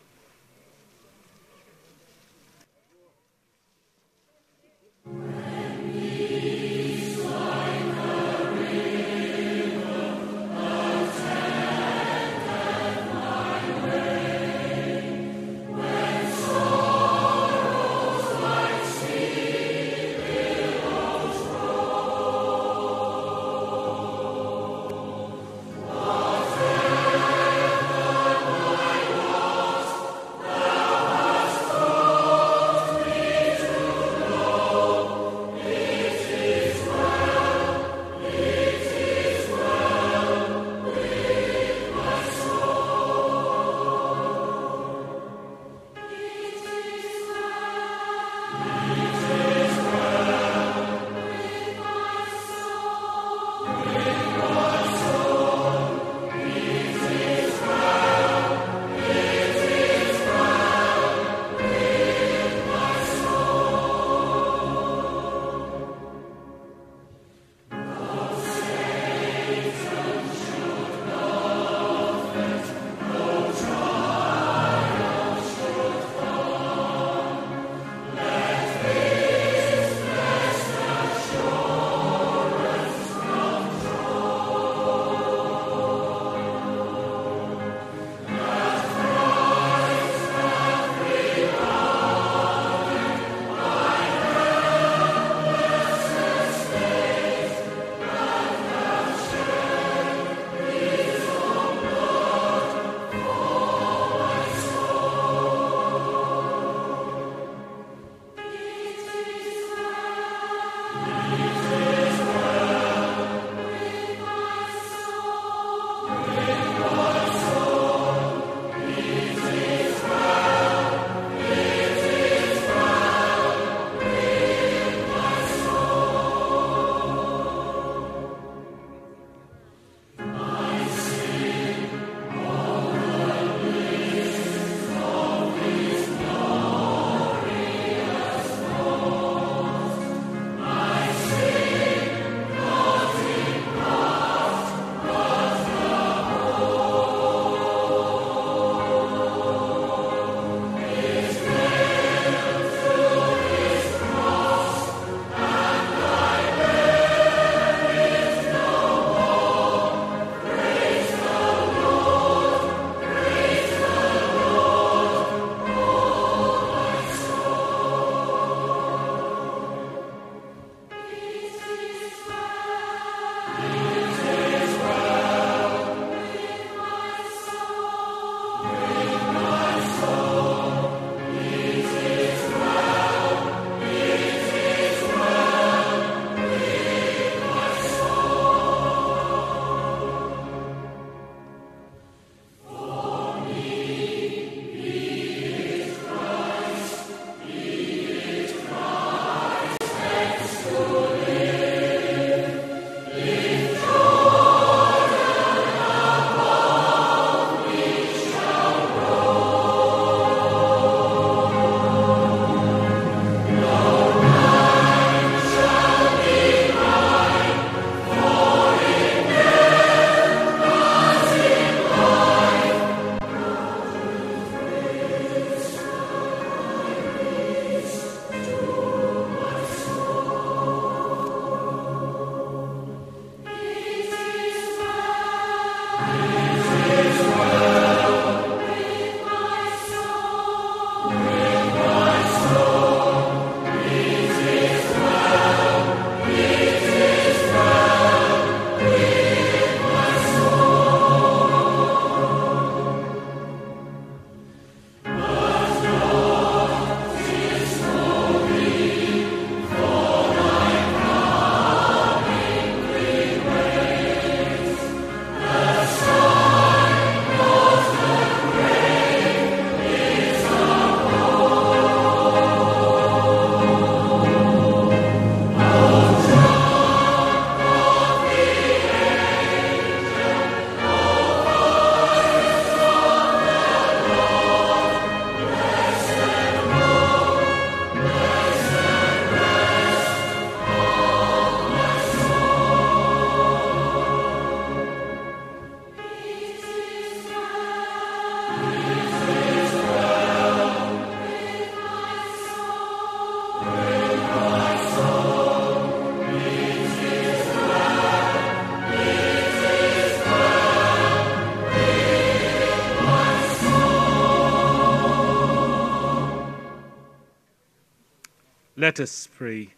Let us pray.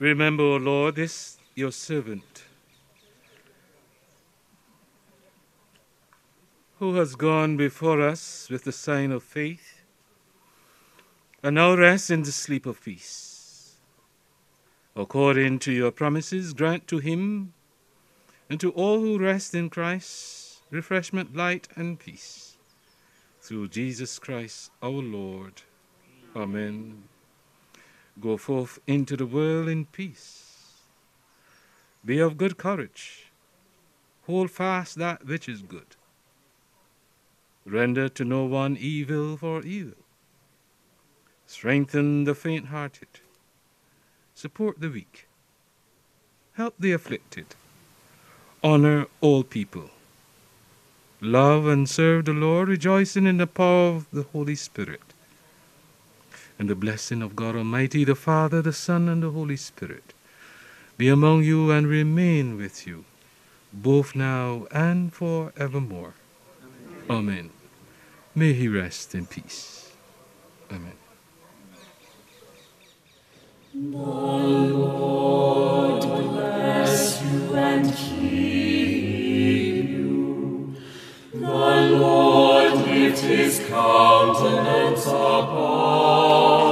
Remember, O Lord, this your servant who has gone before us with the sign of faith and now rests in the sleep of peace. According to your promises, grant to him and to all who rest in Christ refreshment, light, and peace. Through Jesus Christ our Lord. Amen. Go forth into the world in peace. Be of good courage. Hold fast that which is good. Render to no one evil for evil. Strengthen the faint hearted. Support the weak. Help the afflicted. Honor all people. Love and serve the Lord, rejoicing in the power of the Holy Spirit. And the blessing of God Almighty, the Father, the Son, and the Holy Spirit be among you and remain with you, both now and forevermore. Amen. May he rest in peace. Amen. The Lord bless you and keep you. The Lord lift his countenance upon